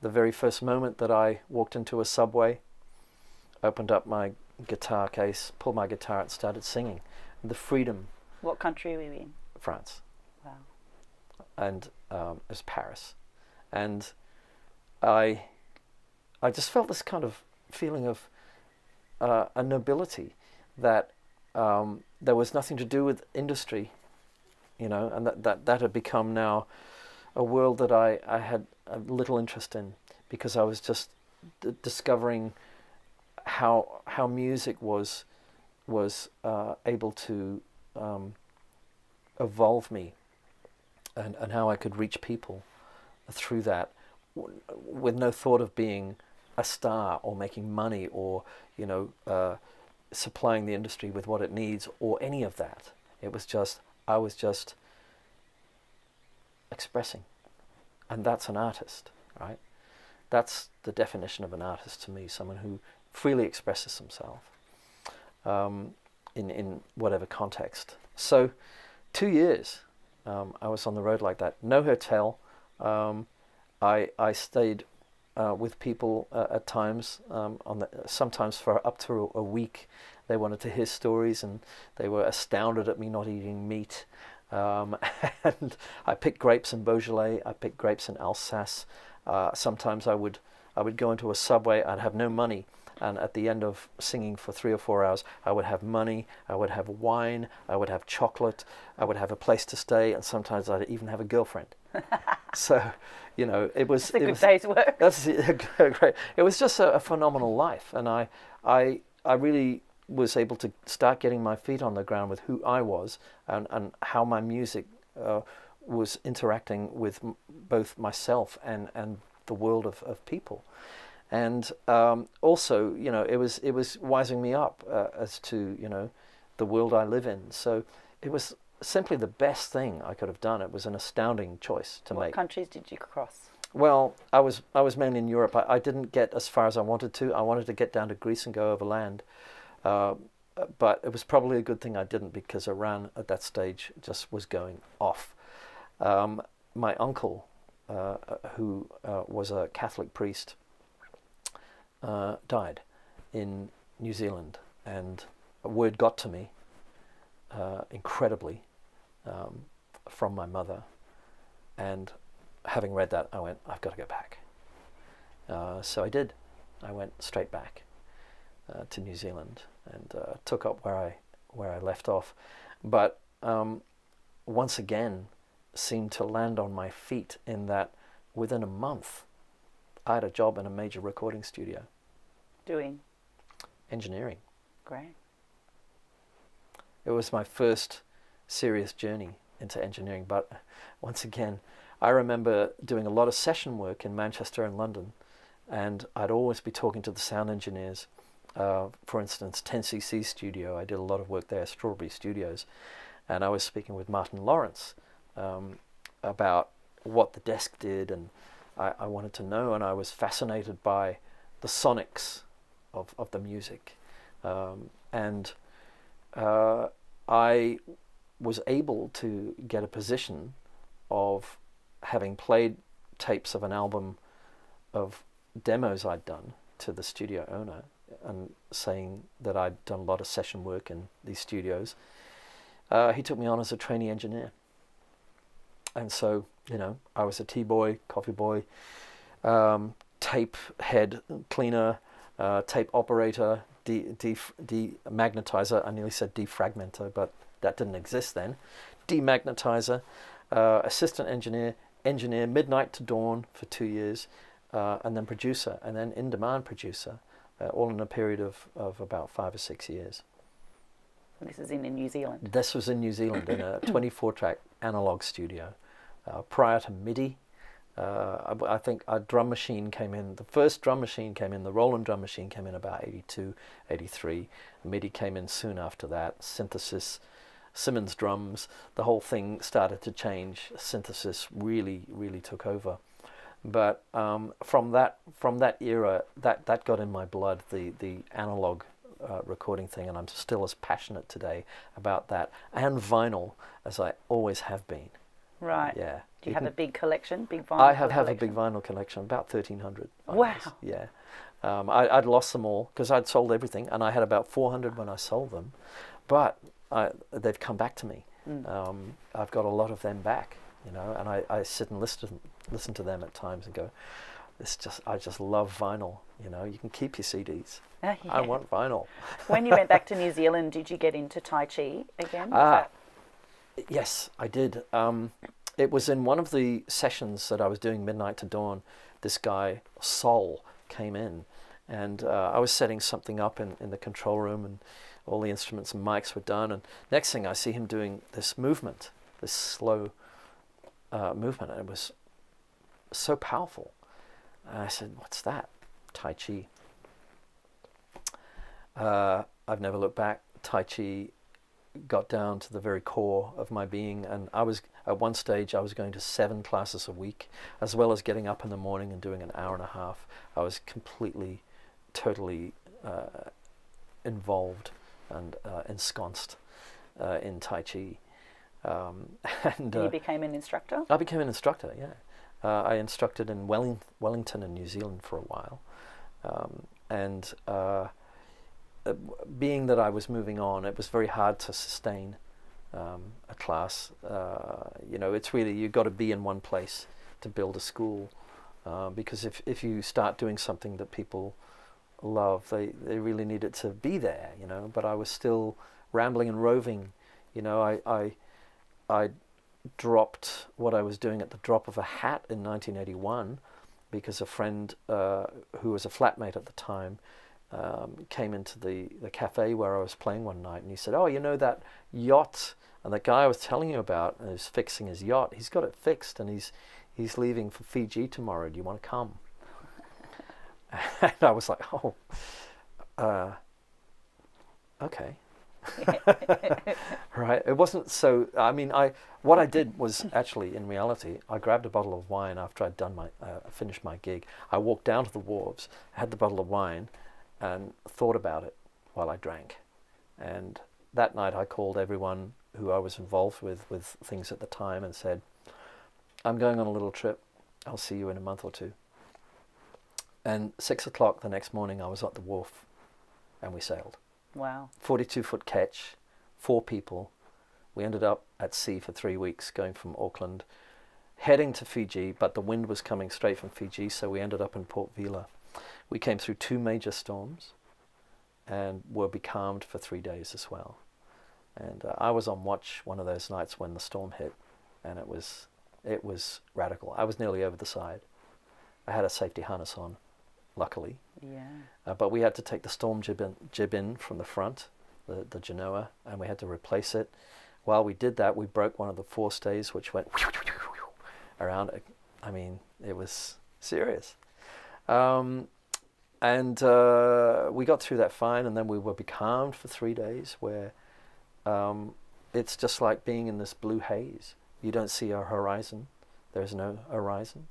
the very first moment that I walked into a subway, opened up my guitar case, pulled my guitar and started singing. The freedom. What country were you in? France. Wow. And um, it was Paris. And I, I just felt this kind of feeling of uh, a nobility that um, there was nothing to do with industry, you know, and that, that, that had become now a world that I, I had little interest in because I was just discovering how how music was was uh, able to um, evolve me and, and how I could reach people through that with no thought of being a star or making money or you know uh, supplying the industry with what it needs or any of that. It was just, I was just expressing. And that's an artist, right? That's the definition of an artist to me, someone who freely expresses himself um, in, in whatever context. So, two years um, I was on the road like that. No hotel. Um, I, I stayed uh, with people uh, at times, um, on the, sometimes for up to a week. They wanted to hear stories, and they were astounded at me not eating meat. Um, [LAUGHS] and I picked grapes in Beaujolais. I picked grapes in Alsace. Uh, sometimes I would I would go into a subway. I'd have no money, and at the end of singing for three or four hours, I would have money. I would have wine. I would have chocolate. I would have a place to stay, and sometimes I'd even have a girlfriend. [LAUGHS] so, you know, it was that's a it good was, day's work. [LAUGHS] That's great. It was just a, a, phenomenal life, and I, I, I really was able to start getting my feet on the ground with who I was and and how my music uh, was interacting with both myself and and the world of, of people. And um, also, you know, it was it was wising me up uh, as to you know the world I live in. So it was simply the best thing I could have done. It was an astounding choice to what make. What countries did you cross? Well, I was I was mainly in Europe. I, I, didn't get as far as I wanted to. I wanted to get down to Greece and go overland, uh, but it was probably a good thing I didn't because Iran at that stage just was going off. Um, my uncle, uh, who uh, was a Catholic priest, uh, died in New Zealand, and a word got to me uh, incredibly um, from my mother. And having read that, I went, I've got to go back. Uh, so I did. I went straight back. uh, to New Zealand and uh, took up where I where I left off, but um, once again seemed to land on my feet in that within a month I had a job in a major recording studio Doing engineering. great. It was my first serious journey into engineering, but [LAUGHS] once again, I remember doing a lot of session work in Manchester and London, and I'd always be talking to the sound engineers. Uh, for instance, 10cc Studio, I did a lot of work there, Strawberry Studios, and I was speaking with Martin Lawrence um, about what the desk did, and I, I wanted to know, and I was fascinated by the sonics of, of the music. Um, and uh, I was able to get a position of having played tapes of an album of demos I'd done to the studio owner and saying that I'd done a lot of session work in these studios. Uh, he took me on as a trainee engineer. And so, you know, I was a tea boy, coffee boy, um, tape head cleaner, uh, tape operator, de- de- demagnetizer. I nearly said defragmenter, but that didn't exist then. Demagnetizer, uh, assistant engineer, engineer, midnight to dawn for two years, uh, and then producer, and then in demand producer, uh, all in a period of, of about five or six years. This is in, in New Zealand. This was in New Zealand in a [COUGHS] 24 track analog studio. Uh, prior to MIDI, uh, I, I, think a drum machine came in. The first drum machine came in, the Roland drum machine came in about 82, 83. MIDI came in soon after that. Synthesis, Simmons drums, the whole thing started to change. Synthesis really, really took over. But um, from that from that era, that, that got in my blood, the, the analog uh, recording thing, and I'm still as passionate today about that and vinyl as I always have been. Right. Yeah. Do you have a big collection, big vinyl? I have have a big vinyl collection, about thirteen hundred. Wow. Yeah. Um, I, I'd lost them all because I'd sold everything, and I had about four hundred when I sold them, but I, they've come back to me. Mm. Um, I've got a lot of them back, you know, and I, I sit and listen listen to them at times and go, "This just I just love vinyl." You know, you can keep your CDs. Ah, I want vinyl. [LAUGHS] when you went back to New [LAUGHS] Zealand, did you get into Tai Chi again? Ah, that- Yes, I did. Um, it was in one of the sessions that I was doing midnight to dawn. This guy Sol came in, and uh, I was setting something up in, in the control room, and all the instruments and mics were done. And next thing I see him doing this movement, this slow uh, movement, and it was so powerful. And I said, "What's that?" Tai Chi. Uh, I've never looked back. Tai Chi got down to the very core of my being and I was at one stage I was going to seven classes a week as well as getting up in the morning and doing an hour and a half. I was completely totally uh, involved and uh, ensconced uh, in Tai Chi. Um, [LAUGHS] and you uh, became an instructor? I became an instructor yeah. Uh, I instructed in Welling- Wellington in New Zealand for a while. Um, and uh, being that I was moving on, it was very hard to sustain um, a class. Uh, you know, it's really you've got to be in one place to build a school, uh, because if if you start doing something that people love, they they really need it to be there. You know, but I was still rambling and roving. You know, I I I dropped what I was doing at the drop of a hat in 1981 because a friend uh, who was a flatmate at the time um, came into the, the cafe where I was playing one night and he said, Oh, you know that yacht and the guy I was telling you about is fixing his yacht. He's got it fixed and he's he's leaving for Fiji tomorrow. Do you want to come? [LAUGHS] and I was like, Oh, uh, okay. [LAUGHS] right. It wasn't so. I mean, I what I did was actually, in reality, I grabbed a bottle of wine after I'd done my uh, finished my gig. I walked down to the wharves, had the bottle of wine, and thought about it while I drank. And that night, I called everyone who I was involved with with things at the time and said, "I'm going on a little trip. I'll see you in a month or two. And six o'clock the next morning, I was at the wharf, and we sailed. Wow. 42 foot ketch, four people. We ended up at sea for three weeks, going from Auckland, heading to Fiji, but the wind was coming straight from Fiji, so we ended up in Port Vila. We came through two major storms, and were becalmed for three days as well. And uh, I was on watch one of those nights when the storm hit, and it was it was radical. I was nearly over the side. I had a safety harness on, luckily. Yeah. Uh, but we had to take the storm jib in, jib in from the front, the, the Genoa, and we had to replace it. While we did that, we broke one of the forestays, which went around. I mean, it was serious. Um, and uh, we got through that fine, and then we were becalmed for three days, where um, it's just like being in this blue haze. You don't see a horizon. There's no horizon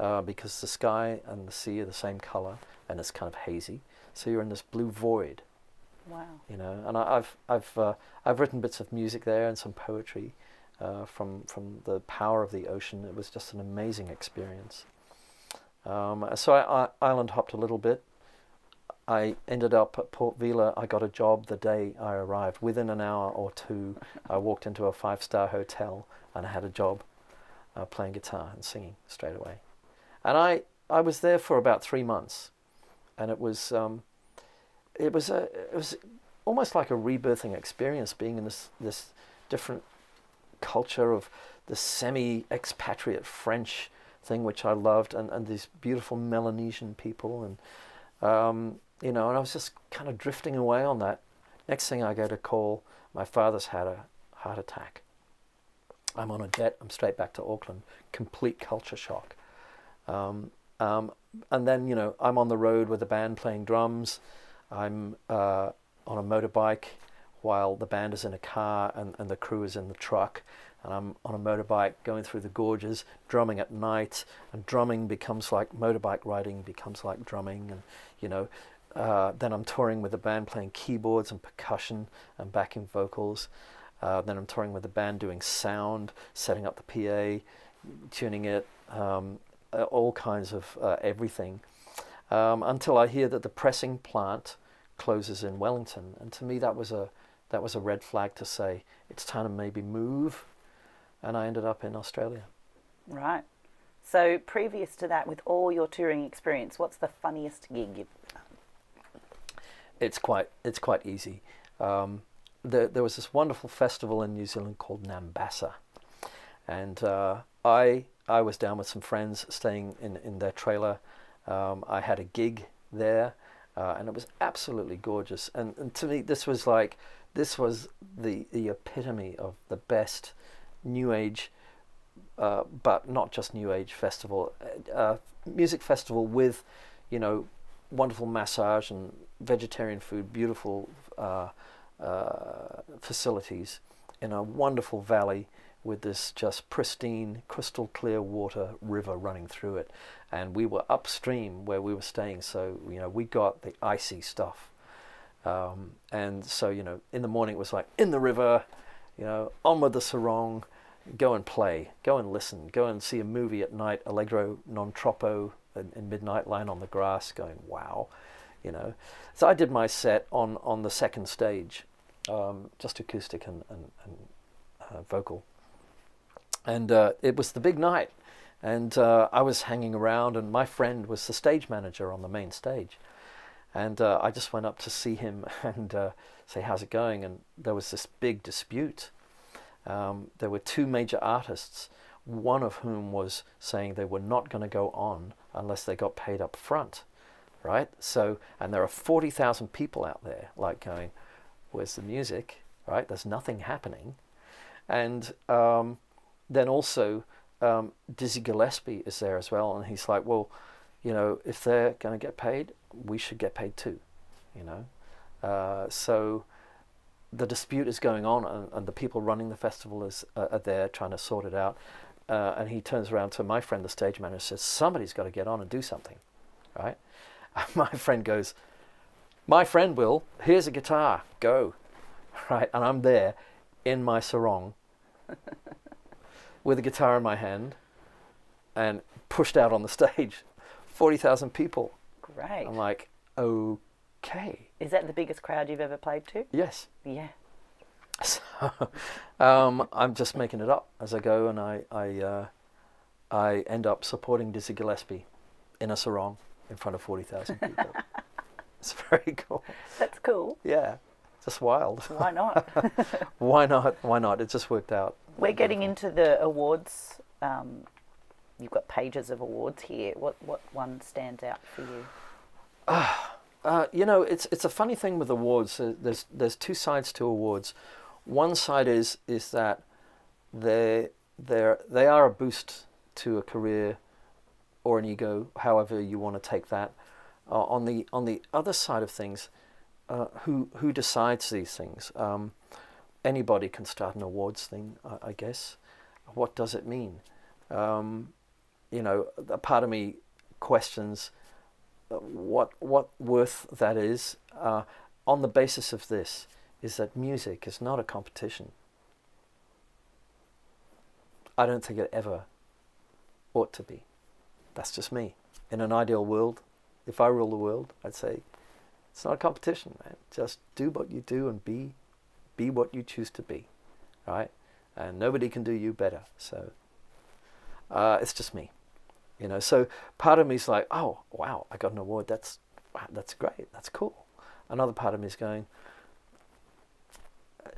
uh, because the sky and the sea are the same color, and it's kind of hazy. So you're in this blue void. Wow. You know, and I, I've I've uh, I've written bits of music there and some poetry uh, from from the power of the ocean. It was just an amazing experience. Um, so I, I island hopped a little bit. I ended up at Port Vila. I got a job the day I arrived. Within an hour or two, I [LAUGHS] walked into a five star hotel and I had a job uh, playing guitar and singing straight away. And I, I was there for about three months. And it was, um, it was, a, it was almost like a rebirthing experience being in this, this different culture of the semi expatriate French thing, which I loved, and, and these beautiful Melanesian people. And, um, you know, and I was just kind of drifting away on that. Next thing I go to call, my father's had a heart attack. I'm on a jet, I'm straight back to Auckland, complete culture shock. Um, um, and then, you know, I'm on the road with the band playing drums. I'm uh, on a motorbike while the band is in a car and, and the crew is in the truck. And I'm on a motorbike going through the gorges, drumming at night. And drumming becomes like motorbike riding, becomes like drumming. And, you know, uh, then I'm touring with the band playing keyboards and percussion and backing vocals. Uh, then I'm touring with the band doing sound, setting up the PA, tuning it, um, all kinds of uh, everything. Um, until I hear that the pressing plant closes in Wellington, and to me that was a that was a red flag to say it's time to maybe move. And I ended up in Australia. Right. So previous to that, with all your touring experience, what's the funniest gig you've it's quite it's quite easy. Um, there, there was this wonderful festival in New Zealand called Nambassa, and uh, I I was down with some friends staying in in their trailer. Um, I had a gig there, uh, and it was absolutely gorgeous. And, and to me, this was like this was the the epitome of the best new age, uh, but not just new age festival, uh, music festival with, you know, wonderful massage and vegetarian food, beautiful uh, uh, facilities in a wonderful valley with this just pristine, crystal clear water river running through it. And we were upstream where we were staying, so you know we got the icy stuff. Um, and so you know, in the morning it was like in the river, you know, on with the sarong, go and play, go and listen, go and see a movie at night, allegro non troppo, in, in midnight, lying on the grass, going wow you know. So I did my set on, on the second stage, um, just acoustic and, and, and uh, vocal. And uh, it was the big night, and uh, I was hanging around, and my friend was the stage manager on the main stage. And uh, I just went up to see him [LAUGHS] and uh, say, How's it going? And there was this big dispute. Um, there were two major artists, one of whom was saying they were not going to go on unless they got paid up front right? So, and there are 40,000 people out there, like going, where's the music, right? There's nothing happening. And um, then also, um, Dizzy Gillespie is there as well, and he's like, well, you know, if they're going to get paid, we should get paid too, you know? Uh, so the dispute is going on, and, and the people running the festival is, uh, are there trying to sort it out. Uh, and he turns around to my friend, the stage manager, says, somebody's got to get on and do something, right? [LAUGHS] my friend goes, My friend will, here's a guitar, go. [LAUGHS] Right? And I'm there in my sarong with a guitar in my hand and pushed out on the stage. [LAUGHS] 40,000 people. Great. I'm like, okay. Is that the biggest crowd you've ever played to? Yes. Yeah. So um, I'm just making it up as I go, and I I, uh, I end up supporting Dizzy Gillespie in a sarong in front of 40,000 [LAUGHS] people. It's very cool. That's cool. Yeah, just wild. Why not? [LAUGHS] Why not? Why not? It just worked out. We're getting into the awards. Um, you've got pages of awards here. What what one stands out for you? [SIGHS] Uh, you know, it's it's a funny thing with awards. Uh, There's there's two sides to awards. One side is is that they they they are a boost to a career or an ego, however you want to take that. Uh, on the on the other side of things, uh, who who decides these things? Um, anybody can start an awards thing, I, I guess. What does it mean? Um, you know, a part of me questions uh, what what worth that is uh, on the basis of this is that music is not a competition. I don't think it ever ought to be. That's just me. In an ideal world, if I rule the world, I'd say it's not a competition, man. Just do what you do and be be what you choose to be, right? And nobody can do you better. So uh, it's just me, you know. So part of me is like, oh wow, I got an award. That's wow, that's great. That's cool. Another part of me is going,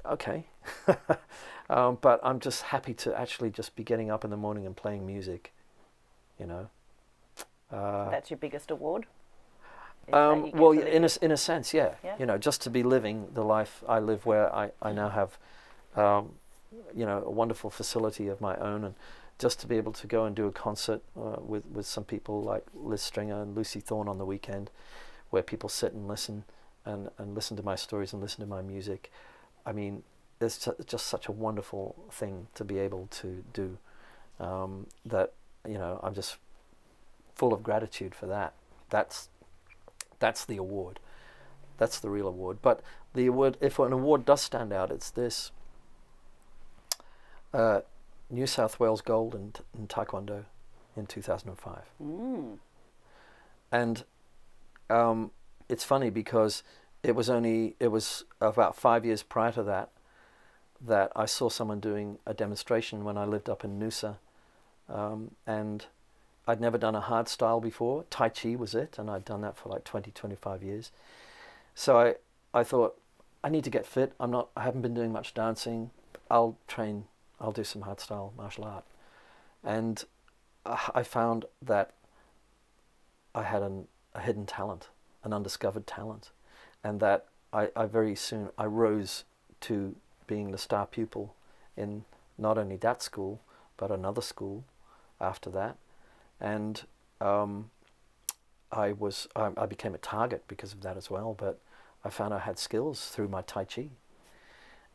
okay, [LAUGHS] um, but I'm just happy to actually just be getting up in the morning and playing music, you know. Uh, That's your biggest award. Um, well, in a, in a sense, yeah. Yeah. You know, just to be living the life I live where I, I now have, um, you know, a wonderful facility of my own and just to be able to go and do a concert uh, with, with some people like Liz Stringer and Lucy Thorne on the weekend where people sit and listen and, and listen to my stories and listen to my music. I mean, it's just such a wonderful thing to be able to do um, that, you know, I'm just full of gratitude for that. That's that's the award. That's the real award. But the award, if an award does stand out, it's this: uh, New South Wales gold in, in Taekwondo in 2005. Mm. And um, it's funny because it was only it was about five years prior to that that I saw someone doing a demonstration when I lived up in Noosa, um, and I'd never done a hard style before. Tai Chi was it, and I'd done that for like 20, 25 years. So I I thought I need to get fit. I'm not. I haven't been doing much dancing. I'll train. I'll do some hard style martial art, and uh, I found that I had an, a hidden talent, an undiscovered talent, and that I, I very soon I rose to being the star pupil in not only that school but another school after that, and um, I was I, I became a target because of that as well. But I found I had skills through my Tai Chi,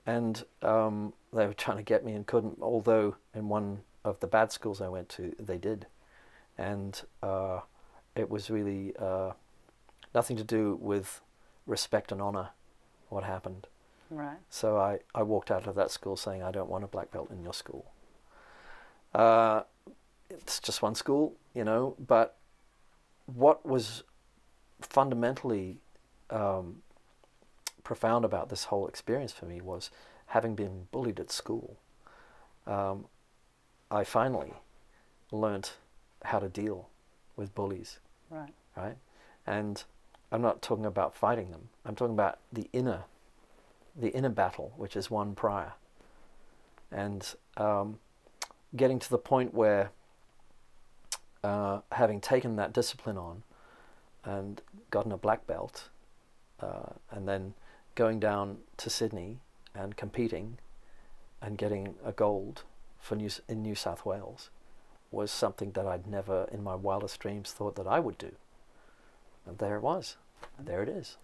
and um, they were trying to get me and couldn't. Although in one of the bad schools I went to, they did, and uh, it was really uh, nothing to do with respect and honor. What happened? Right. So I, I walked out of that school saying I don't want a black belt in your school. Uh, it's just one school, you know. But what was fundamentally um, profound about this whole experience for me was having been bullied at school. Um, I finally learnt how to deal with bullies Right. right? And I'm not talking about fighting them. I'm talking about the inner, the inner battle, which is one prior, and um, getting to the point where, uh, having taken that discipline on, and gotten a black belt, uh, and then going down to Sydney and competing, and getting a gold for New, in New South Wales, was something that I'd never, in my wildest dreams, thought that I would do. And there it was. There it is.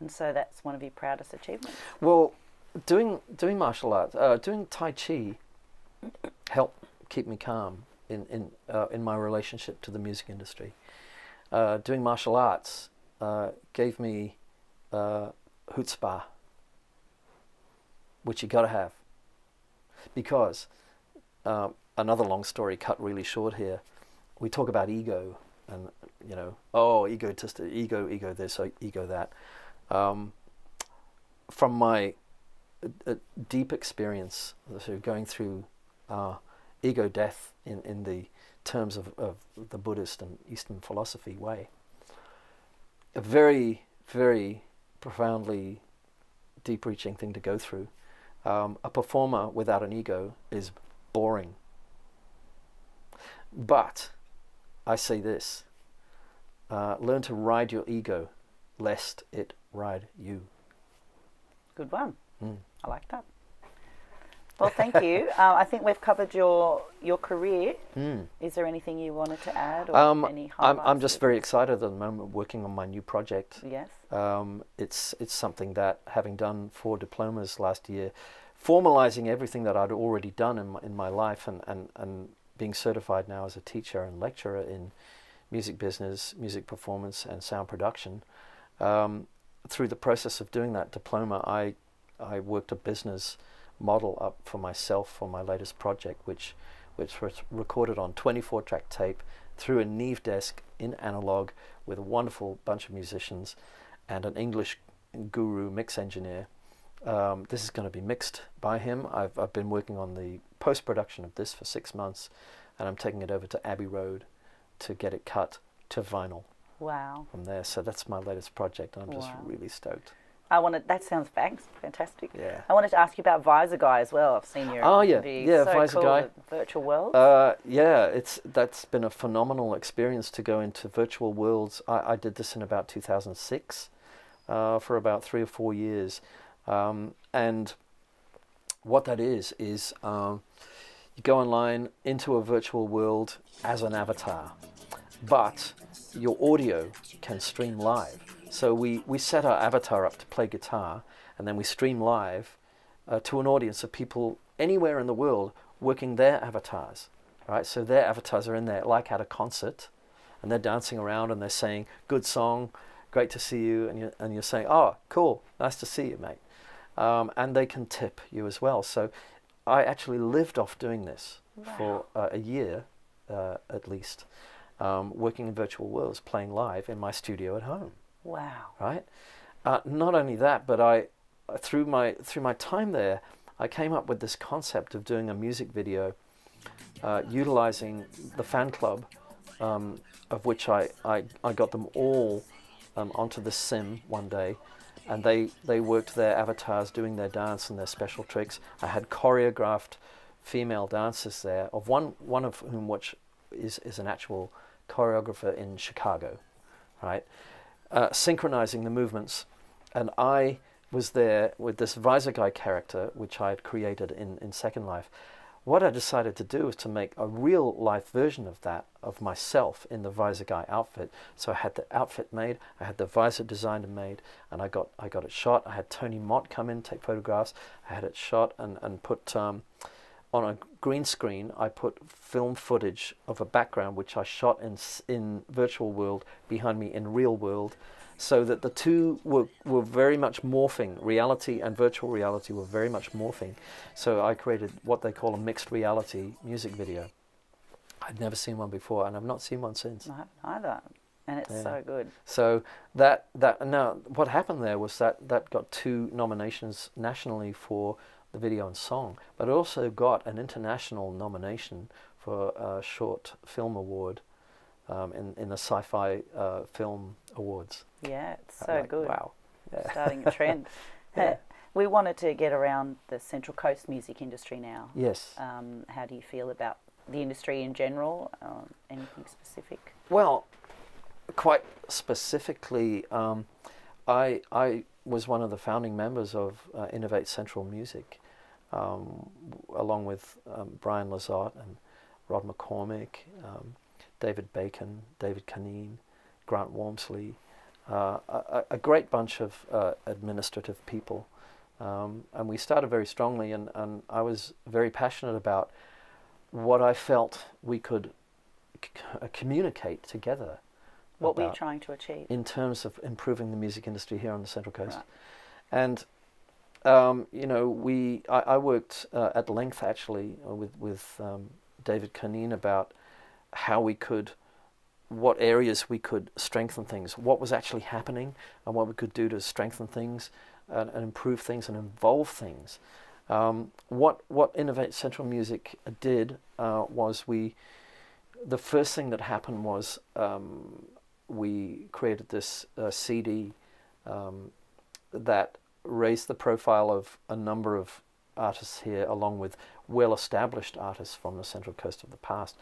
And so that's one of your proudest achievements. Well, doing doing martial arts, uh, doing Tai Chi, helped keep me calm in in uh, in my relationship to the music industry. Uh, doing martial arts uh, gave me uh, chutzpah, which you got to have, because um, another long story cut really short here. We talk about ego and you know, oh, egotistic, ego, ego this, uh, ego that. Um, from my uh, deep experience, of going through uh, ego death in, in the terms of, of the Buddhist and Eastern philosophy way, a very, very profoundly deep reaching thing to go through. Um, a performer without an ego is boring. But I say this uh, learn to ride your ego lest it ride you. Good one. Mm. I like that. Well, thank you. Uh, I think we've covered your your career. Mm. Is there anything you wanted to add, or Um, any I'm, highlights? I'm just very excited at the moment working on my new project. yes. Um, it's it's something that having done four diplomas last year, formalizing everything that I'd already done in my, in my life, and, and, and being certified now as a teacher and lecturer in music business, music performance, and sound production. Um, through the process of doing that diploma, I I worked a business model up for myself for my latest project, which which was recorded on 24 track tape through a Neve desk in analog with a wonderful bunch of musicians and an English guru mix engineer. Um, this is going to be mixed by him. I've, I've been working on the post production of this for six months, and I'm taking it over to Abbey Road to get it cut to vinyl Wow. from there. So that's my latest project. I'm just Wow. really stoked. I wanted. That sounds thanks. Fantastic. Yeah. I wanted to ask you about Visor Guy as well. I've seen your Oh, yeah. Yeah, so Visor cool, Guy. Virtual world. Uh, yeah, it's that's been a phenomenal experience to go into virtual worlds. I, I did this in about 2006 uh, for about three or four years, um, and what that is is um, you go online into a virtual world as an avatar, but your audio can stream live. So we, we set our avatar up to play guitar, and then we stream live uh, to an audience of people anywhere in the world working their avatars, right? So their avatars are in there like at a concert, and they're dancing around and they're saying, "Good song, great to see you," and you're, and you're saying, "Oh, cool, nice to see you, mate." Um, and they can tip you as well. So I actually lived off doing this for uh, a year uh, at least, um, working in virtual worlds, playing live in my studio at home wow. right? Uh, not only that, but I, uh, through my through my time there, I came up with this concept of doing a music video, uh, utilizing the fan club, um, of which I, I, I got them all um, onto the sim one day, and they they worked their avatars doing their dance and their special tricks. I had choreographed female dancers there, of one one of whom which is is an actual choreographer in Chicago, right? Uh, synchronizing the movements, and I was there with this visor guy character, which I had created in, in Second Life. What I decided to do was to make a real life version of that, of myself in the visor guy outfit. So I had the outfit made, I had the visor designed and made, and I got I got it shot. I had Tony Mott come in, take photographs. I had it shot and, and put um, on a green screen, I put film footage of a background which I shot in in virtual world behind me in real world, so that the two were were very much morphing. Reality and virtual reality were very much morphing. So I created what they call a mixed reality music video. I'd never seen one before, and I've not seen one since. I haven't either. And it's Yeah. so good. So that that now what happened there was that that got two nominations nationally for the video and song, but it also got an international nomination for a short film award um, in in the Sci-Fi uh, Film Awards. Yeah, it's so like, good. Wow. Yeah. Starting a trend. [LAUGHS] [LAUGHS] Yeah. We wanted to get around the Central Coast music industry now. Yes. Um, how do you feel about the industry in general? Um, anything specific? Well, quite specifically, um, I I was one of the founding members of uh, Innovate Central Music, um, along with um, Brian Lazat and Rod McCormick, um, David Bacon, David Canine, Grant Wormsley, uh, a, a- great bunch of uh, administrative people. Um, and we started very strongly, and, and I was very passionate about what I felt we could c- uh, communicate together. What were you trying to achieve? in terms of improving the music industry here on the Central Coast. Right. And um, you know, we I, I worked uh, at length actually uh, with with um, David Canine about how we could, what areas we could strengthen things, what was actually happening, and what we could do to strengthen things and, and improve things and involve things. Um, what what Innovate Central Music did uh, was we, the first thing that happened was um, we created this uh, CD um, that raised the profile of a number of artists here, along with well-established artists from the Central Coast of the past.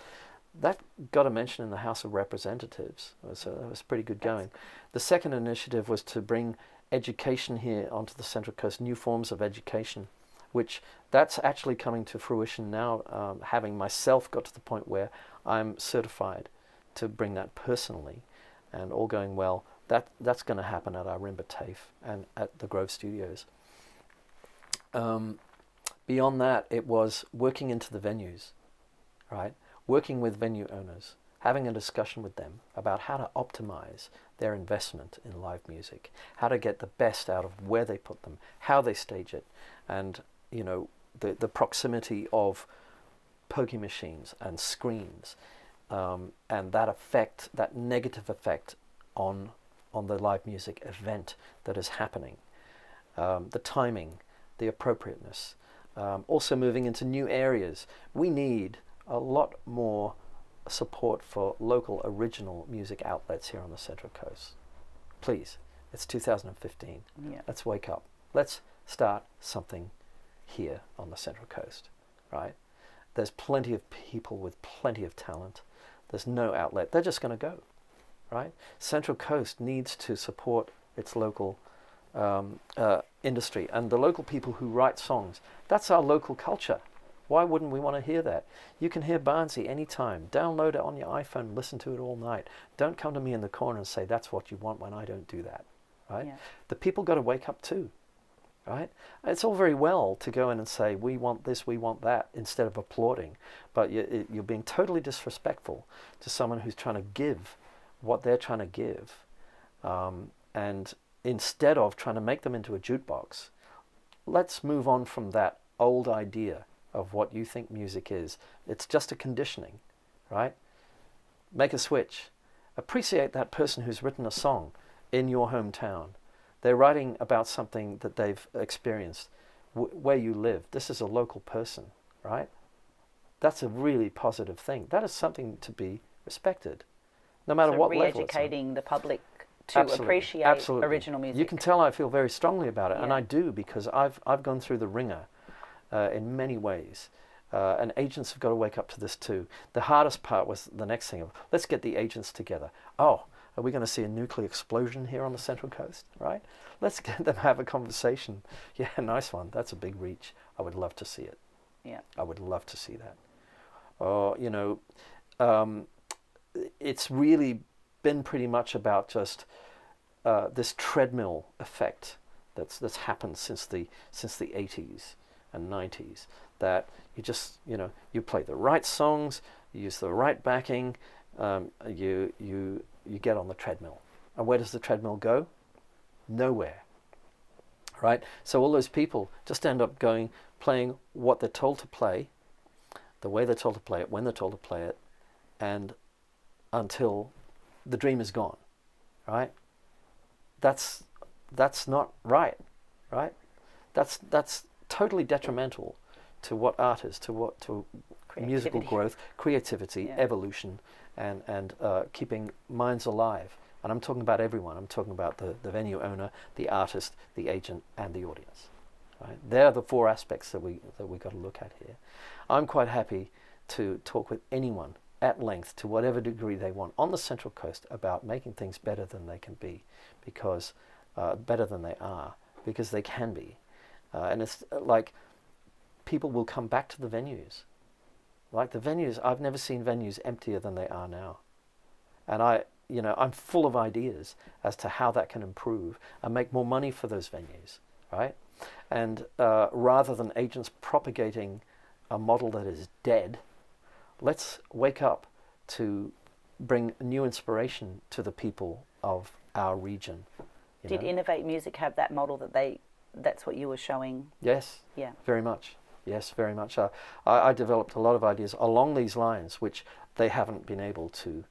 That got a mention in the House of Representatives, so that was pretty good going. The second initiative was to bring education here onto the Central Coast, new forms of education, which that's actually coming to fruition now, um, having myself got to the point where I'm certified to bring that personally, and all going well, that that's going to happen at Ourimbah TAFE and at the Grove Studios. Um, beyond that, it was working into the venues, right? Working with venue owners, having a discussion with them about how to optimize their investment in live music, how to get the best out of where they put them, how they stage it, and you know the the proximity of pokey machines and screens, um, and that effect, that negative effect on on the live music event that is happening, um, the timing, the appropriateness, um, also moving into new areas. We need a lot more support for local original music outlets here on the Central Coast. Please, it's 2015. Yeah. Let's wake up. Let's start something here on the Central Coast, right? There's plenty of people with plenty of talent. There's no outlet. They're just going to go, right? Central Coast needs to support its local um, uh, industry and the local people who write songs. That's our local culture. Why wouldn't we want to hear that? You can hear Barnsey anytime. Download it on your iPhone, listen to it all night. Don't come to me in the corner and say that's what you want when I don't do that, right? Yeah. The people got to wake up too, right? It's all very well to go in and say we want this, we want that, instead of applauding, but you, you're being totally disrespectful to someone who's trying to give what they're trying to give, um, and instead of trying to make them into a jukebox, let's move on from that old idea of what you think music is. It's just a conditioning, right? Make a switch. Appreciate that person who's written a song in your hometown. They're writing about something that they've experienced where you live. This is a local person, right? That's a really positive thing. That is something to be respected, no matter so what level. re-educating the public to Absolutely, appreciate absolutely. original music. You can tell I feel very strongly about it, and I do because I've I've gone through the wringer uh, in many ways, uh, and agents have got to wake up to this too. The hardest part was the next thing of let's get the agents together. Oh, are we going to see a nuclear explosion here on the Central Coast? Right? Let's [LAUGHS] get them have a conversation. [LAUGHS] Yeah, nice one. That's a big reach. I would love to see it. yeah. I would love to see that. Or you know, um, it's really been pretty much about just uh, this treadmill effect that's that's happened since the since the 80s and 90s. That you just you know you play the right songs, you use the right backing, um, you you you get on the treadmill, and where does the treadmill go? Nowhere. Right. So all those people just end up going playing what they're told to play, the way they're told to play it, when they're told to play it, and until the dream is gone, right? That's that's not right, right? That's that's totally detrimental to what art is, to what to musical growth, creativity, Yeah. evolution, and and uh, keeping minds alive. And I'm talking about everyone. I'm talking about the, the venue owner, the artist, the agent, and the audience. Right? They're the four aspects that we that we got to look at here. I'm quite happy to talk with anyone at length, to whatever degree they want, on the Central Coast about making things better than they can be, because uh, better than they are, because they can be, uh, and it's uh, like people will come back to the venues. Like the venues, I've never seen venues emptier than they are now, and I, you know, I'm full of ideas as to how that can improve and make more money for those venues, right? And uh, rather than agents propagating a model that is dead, let's wake up to bring new inspiration to the people of our region. Did know? Innovate Music have that model that they? That's what you were showing. yes, Yeah. very much. Yes, very much. Uh, I, I developed a lot of ideas along these lines, which they haven't been able to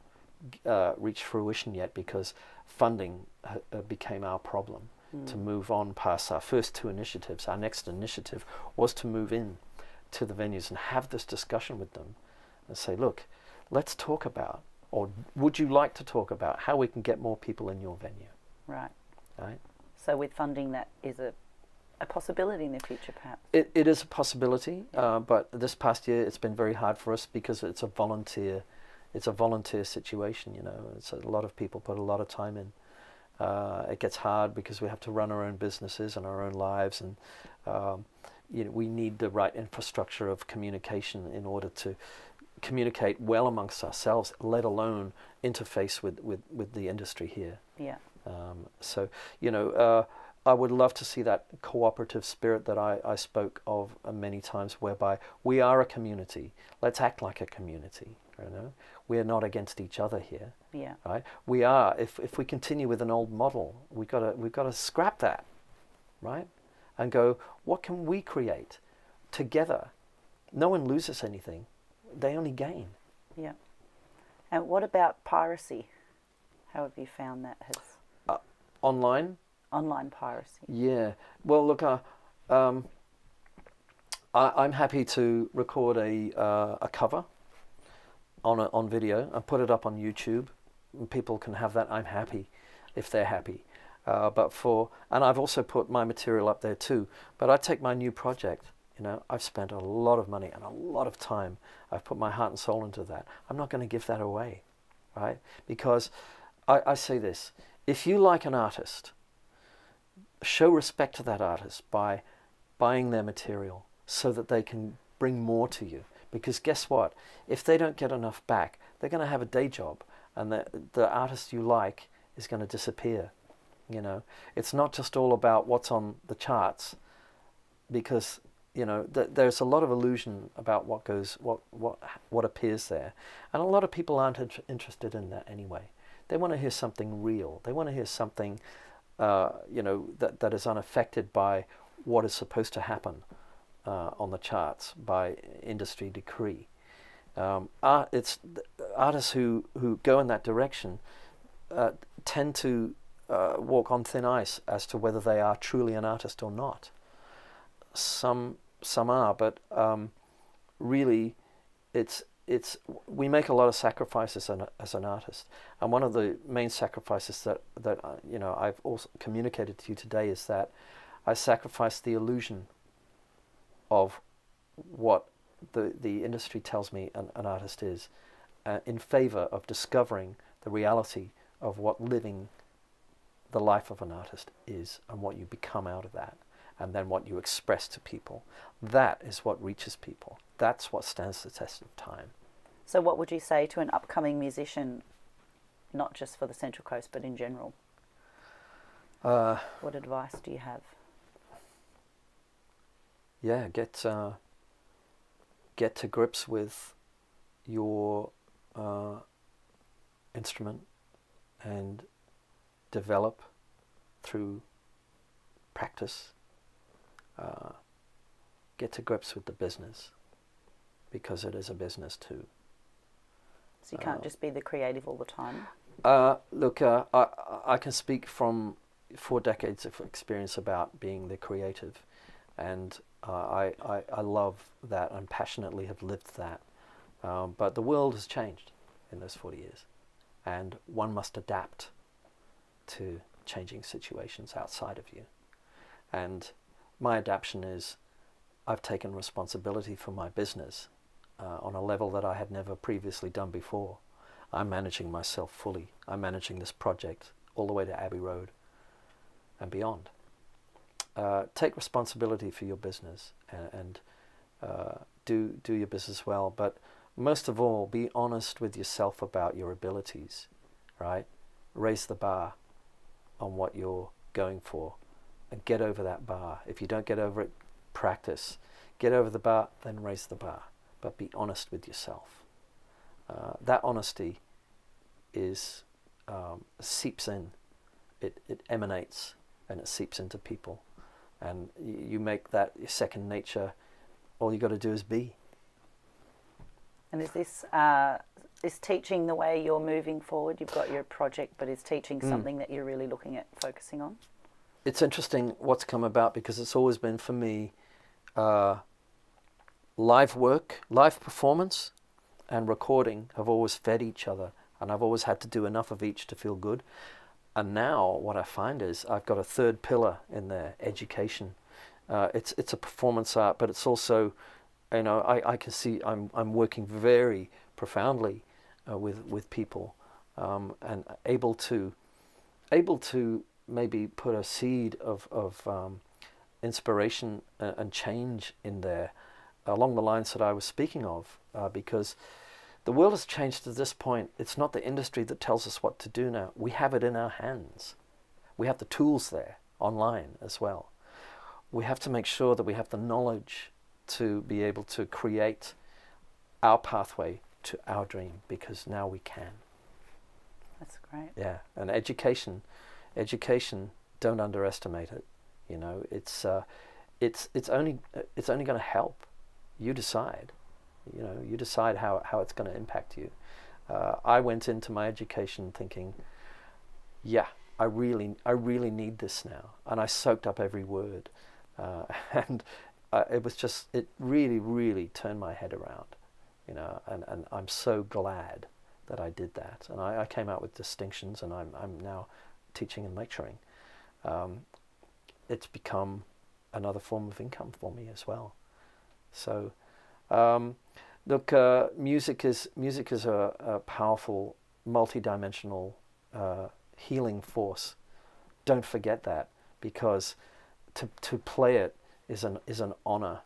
uh, reach fruition yet because funding uh, became our problem. To move on past our first two initiatives, our next initiative was to move in to the venues and have this discussion with them and say, look, let's talk about or would you like to talk about how we can get more people in your venue? Right. Right. So with funding, that is a, a possibility in the future, perhaps. It, it is a possibility, uh, but this past year it's been very hard for us because it's a volunteer, it's a volunteer situation. You know, it's a lot of people put a lot of time in. Uh, it gets hard because we have to run our own businesses and our own lives, and um, you know, we need the right infrastructure of communication in order to communicate well amongst ourselves, let alone interface with, with, with the industry here. Yeah. Um, so, you know, uh, I would love to see that cooperative spirit that I, I spoke of uh, many times, whereby we are a community. Let's act like a community. You know, we are not against each other here. Yeah. Right? We are. If if we continue with an old model, we got to we've got to scrap that, right? And go. What can we create together? No one loses anything. They only gain. Yeah. And what about piracy? How have you found that has Online, online piracy? Yeah. Well, look, uh, um, I, I'm happy to record a uh, a cover on a, on video and put it up on YouTube. People can have that. I'm happy if they're happy. Uh, but for and I've also put my material up there too. But I take my new project. You know, I've spent a lot of money and a lot of time. I've put my heart and soul into that. I'm not going to give that away, right? Because I, I say this: if you like an artist, show respect to that artist by buying their material so that they can bring more to you. Because guess what? If they don't get enough back, they're going to have a day job, and the the artist you like is going to disappear. You know, it's not just all about what's on the charts, because you know th- there's a lot of illusion about what goes what what what appears there, and a lot of people aren't int- interested in that anyway. They want to hear something real. They want to hear something, uh, you know, that that is unaffected by what is supposed to happen uh, on the charts by industry decree. Um, art, it's artists who, who go in that direction uh, tend to uh, walk on thin ice as to whether they are truly an artist or not. Some some are, but um, really, it's it's we make a lot of sacrifices an, as an artist, and one of the main sacrifices that that uh, you know I've also communicated to you today is that I sacrifice the illusion of what the the industry tells me an, an artist is, uh, in favor of discovering the reality of what living the life of an artist is and what you become out of that and then what you express to people. That is what reaches people. That's what stands the test of time. So, what would you say to an upcoming musician, not just for the Central Coast but in general? Uh, What advice do you have? yeah, get uh, get to grips with your uh, instrument and develop through practice. Uh, get to grips with the business because it is a business too. So, you can't Uh, just be the creative all the time. Uh, look, uh, I, I can speak from four decades of experience about being the creative, and uh, I, I, I love that and passionately have lived that. Um, but the world has changed in those 40 years, and one must adapt to changing situations outside of you. And my adaptation is I've taken responsibility for my business uh, on a level that I had never previously done before. I'm managing myself fully. I'm managing this project all the way to Abbey Road and beyond. Uh, take responsibility for your business and, and uh, do do your business well. But most of all, be honest with yourself about your abilities. Right? Raise the bar on what you're going for, get over that bar. If you don't get over it, practice. Get over the bar, then raise the bar. But be honest with yourself. Uh, that honesty is um, seeps in, it, it emanates and it seeps into people, and you make that your second nature. All you got to do is be. And is this uh, is teaching the way you're moving forward? You've got your project, but is teaching Mm. something that you're really looking at focusing on? It's interesting what's come about because it's always been for me uh, live work, live performance, and recording have always fed each other. and I've always had to do enough of each to feel good. And now what I find is I've got a third pillar in there, education. Uh, it's it's a performance art, but it's also, you know, I, I can see I'm I'm working very profoundly uh, with with people, um, and able to able to maybe put a seed of of um, inspiration and change in there, along the lines that I was speaking of, uh, because the world has changed to this point. It's not the industry that tells us what to do now. We have it in our hands. We have the tools there online as well. We have to make sure that we have the knowledge to be able to create our pathway to our dream because now we can. That's great. Yeah, and education, education, don't underestimate it. You know, it's uh, it's it's only it's only going to help. You decide. You know, you decide how, how it's going to impact you. Uh, I went into my education thinking, yeah, I really, I really need this now, and I soaked up every word, uh, [LAUGHS] and uh, it was just, it really, really turned my head around, you know, and, and I'm so glad that I did that, and I, I came out with distinctions, and I'm, I'm now teaching and lecturing. Um, it's become another form of income for me as well. So um, look, uh, music is music is a, a powerful, multi-dimensional uh, healing force. Don't forget that because to to play it is an is an honor.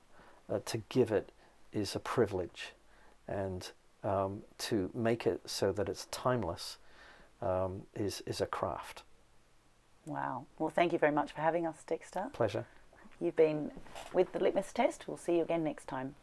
Uh, to give it is a privilege, and um, to make it so that it's timeless um, is is a craft. Wow. Well, thank you very much for having us, Dexter. Pleasure. You've been with the Litmus Test. We'll see you again next time.